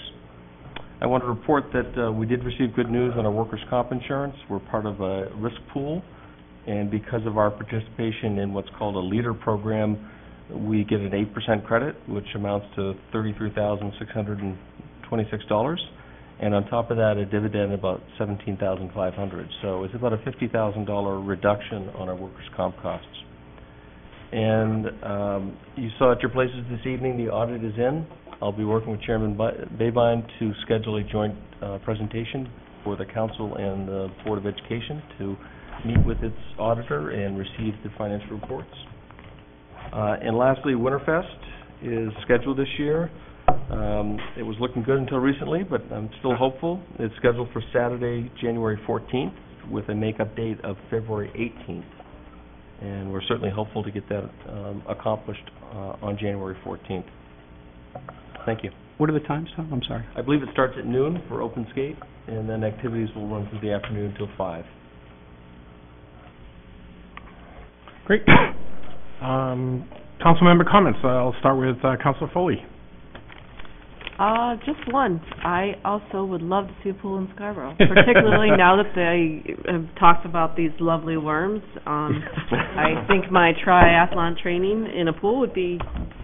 I want to report that uh, we did receive good news on our workers' comp insurance. We're part of a risk pool, and because of our participation in what's called a leader program, we get an 8% credit, which amounts to $33,600 twenty-six dollars. And on top of that, a dividend of about 17,500. So it's about a fifty thousand dollar reduction on our workers' comp costs. And um, you saw at your places this evening, the audit is in. I'll be working with Chairman Bi- Babine to schedule a joint uh, presentation for the council and the Board of Education to meet with its auditor and receive the financial reports. Uh, And lastly, Winterfest is scheduled this year. Um, It was looking good until recently, but I'm still hopeful. It's scheduled for Saturday, January 14th, with a makeup date of February 18th. And we're certainly hopeful to get that um, accomplished uh, on January 14th. Thank you. What are the times, Tom? I'm sorry. I believe it starts at noon for open skate, and then activities will run through the afternoon until five. Great. Um, council member comments. I'll start with, uh, Councilor Foley. Uh, just one. I also would love to see a pool in Scarborough, particularly now that they have talked about these lovely worms. Um, I think my triathlon training in a pool would be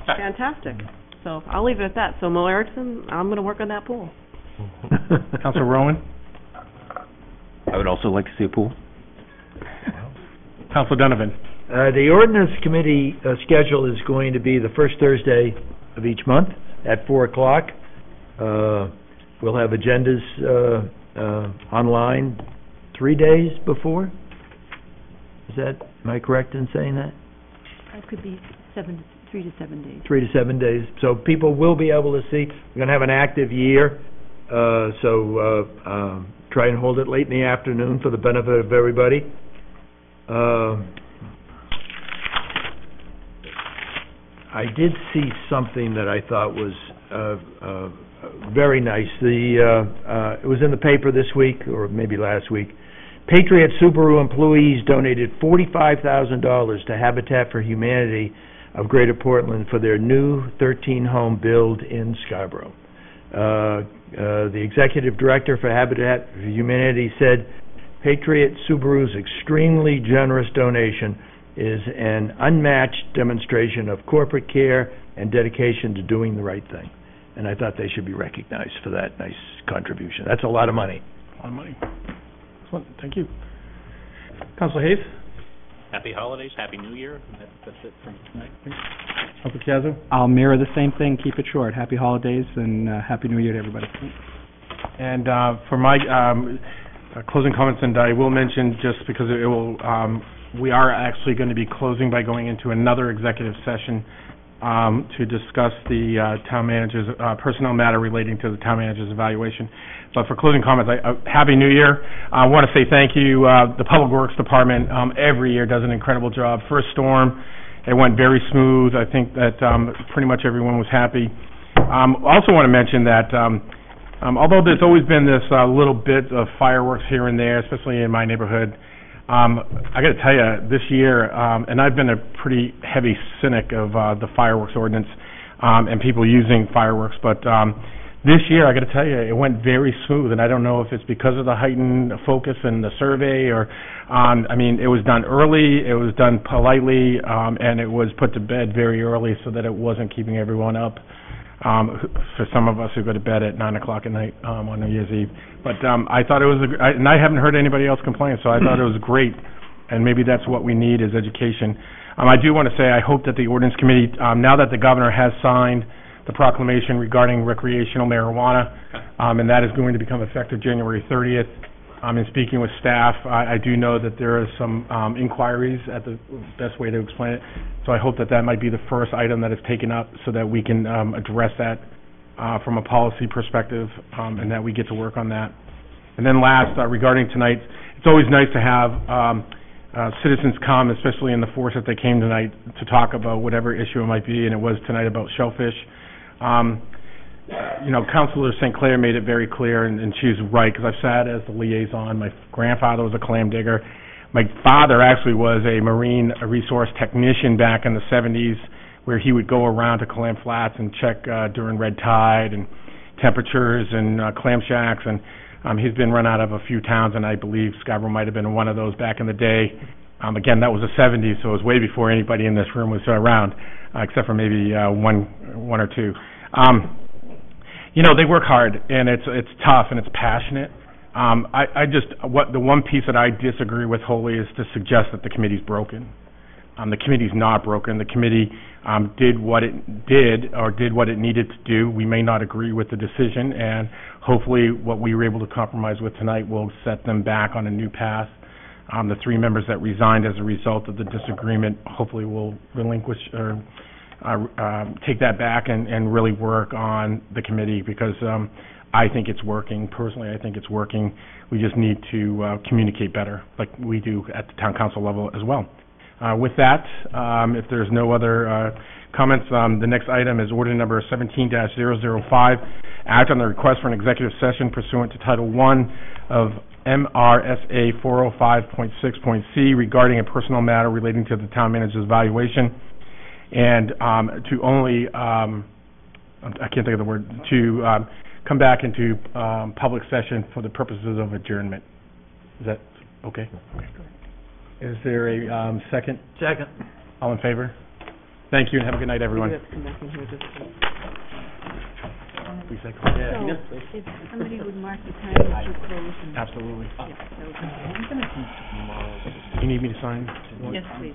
fantastic. So I'll leave it at that. So Mo Erickson, I'm gonna work on that pool. Councilor Rowan. I would also like to see a pool. Councilor Donovan. Uh, the ordinance committee, uh, schedule is going to be the first Thursday of each month at four o'clock. Uh, we'll have agendas, uh, uh, online three days before. Is that, am I correct in saying that? That could be seven, three to seven days. Three to seven days. So people will be able to see, we're gonna have an active year, uh, so, uh, um, try and hold it late in the afternoon for the benefit of everybody. Uh, I did see something that I thought was, uh, uh, very nice. The, uh, uh, it was in the paper this week, or maybe last week. Patriot Subaru employees donated forty-five thousand dollars to Habitat for Humanity of Greater Portland for their new thirteen-home build in Scarborough. Uh, the executive director for Habitat for Humanity said, Patriot Subaru's extremely generous donation is an unmatched demonstration of corporate care and dedication to doing the right thing. And I thought they should be recognized for that nice contribution. That's a lot of money. A lot of money. Excellent, thank you. Councilor Hayes. Happy holidays, happy new year, that- that's it from tonight. Councilor Caiazzo? I'll mirror the same thing, keep it short. Happy holidays and uh, Happy New Year to everybody. And uh, for my um, uh, closing comments, and I will mention, just because it will, um, we are actually going to be closing by going into another executive session um, to discuss the uh, town manager's, uh, personnel matter relating to the town manager's evaluation. But for closing comments, I- uh, Happy New Year. I want to say thank you. uh, The Public Works Department um, every year does an incredible job. First storm, it went very smooth. I think that um, pretty much everyone was happy. Um, Also want to mention that um, um, although there's always been this uh, little bit of fireworks here and there, especially in my neighborhood, um, I got to tell you, this year, um, and I've been a pretty heavy cynic of uh, the fireworks ordinance um, and people using fireworks, but um, this year, I got to tell you, it went very smooth, and I don't know if it's because of the heightened focus in the survey or, um, I mean, it was done early, it was done politely, um, and it was put to bed very early so that it wasn't keeping everyone up um, for some of us who go to bed at nine o'clock at night um, on New Year's Eve. But um, I thought it was, a, gr- and I haven't heard anybody else complain, so I thought it was great. And maybe that's what we need is education. Um, I do want to say I hope that the ordinance committee, um, now that the governor has signed the proclamation regarding recreational marijuana, um, and that is going to become effective January 30th. Um, in speaking with staff, I, I do know that there are some um, inquiries at the best way to explain it. So I hope that that might be the first item that is taken up so that we can um, address that uh, from a policy perspective um, and that we get to work on that. And then last, uh, regarding tonight, it's always nice to have um, uh, citizens come, especially in the force that they came tonight to talk about whatever issue it might be, and it was tonight about shellfish. Um, you know, Councilor St. Clair made it very clear, and, and she's right, because I've sat as the liaison. My grandfather was a clam digger. My father actually was a marine resource technician back in the 70s, where he would go around to Clam Flats and check uh, during red tide and temperatures and uh, clam shacks. And um, he's been run out of a few towns, and I believe Scarborough might have been one of those back in the day. Um, again, that was the 70s, so it was way before anybody in this room was around, uh, except for maybe uh, one, one or two. Um, you know, they work hard, and it's it's tough and it's passionate. Um, I, I just what the one piece that I disagree with wholly is to suggest that the committee's broken. Um, the committee's not broken. The committee um, did what it did or did what it needed to do. We may not agree with the decision, and hopefully, what we were able to compromise with tonight will set them back on a new path. Um, the three members that resigned as a result of the disagreement hopefully will relinquish or take that back and, and really work on the committee because um, I think it's working. Personally, I think it's working. We just need to uh, communicate better, like we do at the town council level as well. Uh, with that, um, if there's no other uh, comments, um, the next item is order number 17-005, act on the request for an executive session pursuant to Title I of MRSA 405.6.c regarding a personal matter relating to the town manager's evaluation and um, to only, um, I can't think of the word, to um, come back into um, public session for the purposes of adjournment. Is that okay? Okay. Is there a um, second? Second. All in favor? Thank you, and have a good night, everyone. You have to come back in here just Please, second. So, if somebody would mark the time that you close and... Absolutely. Yeah, that would be- You need me to sign? Yes, please.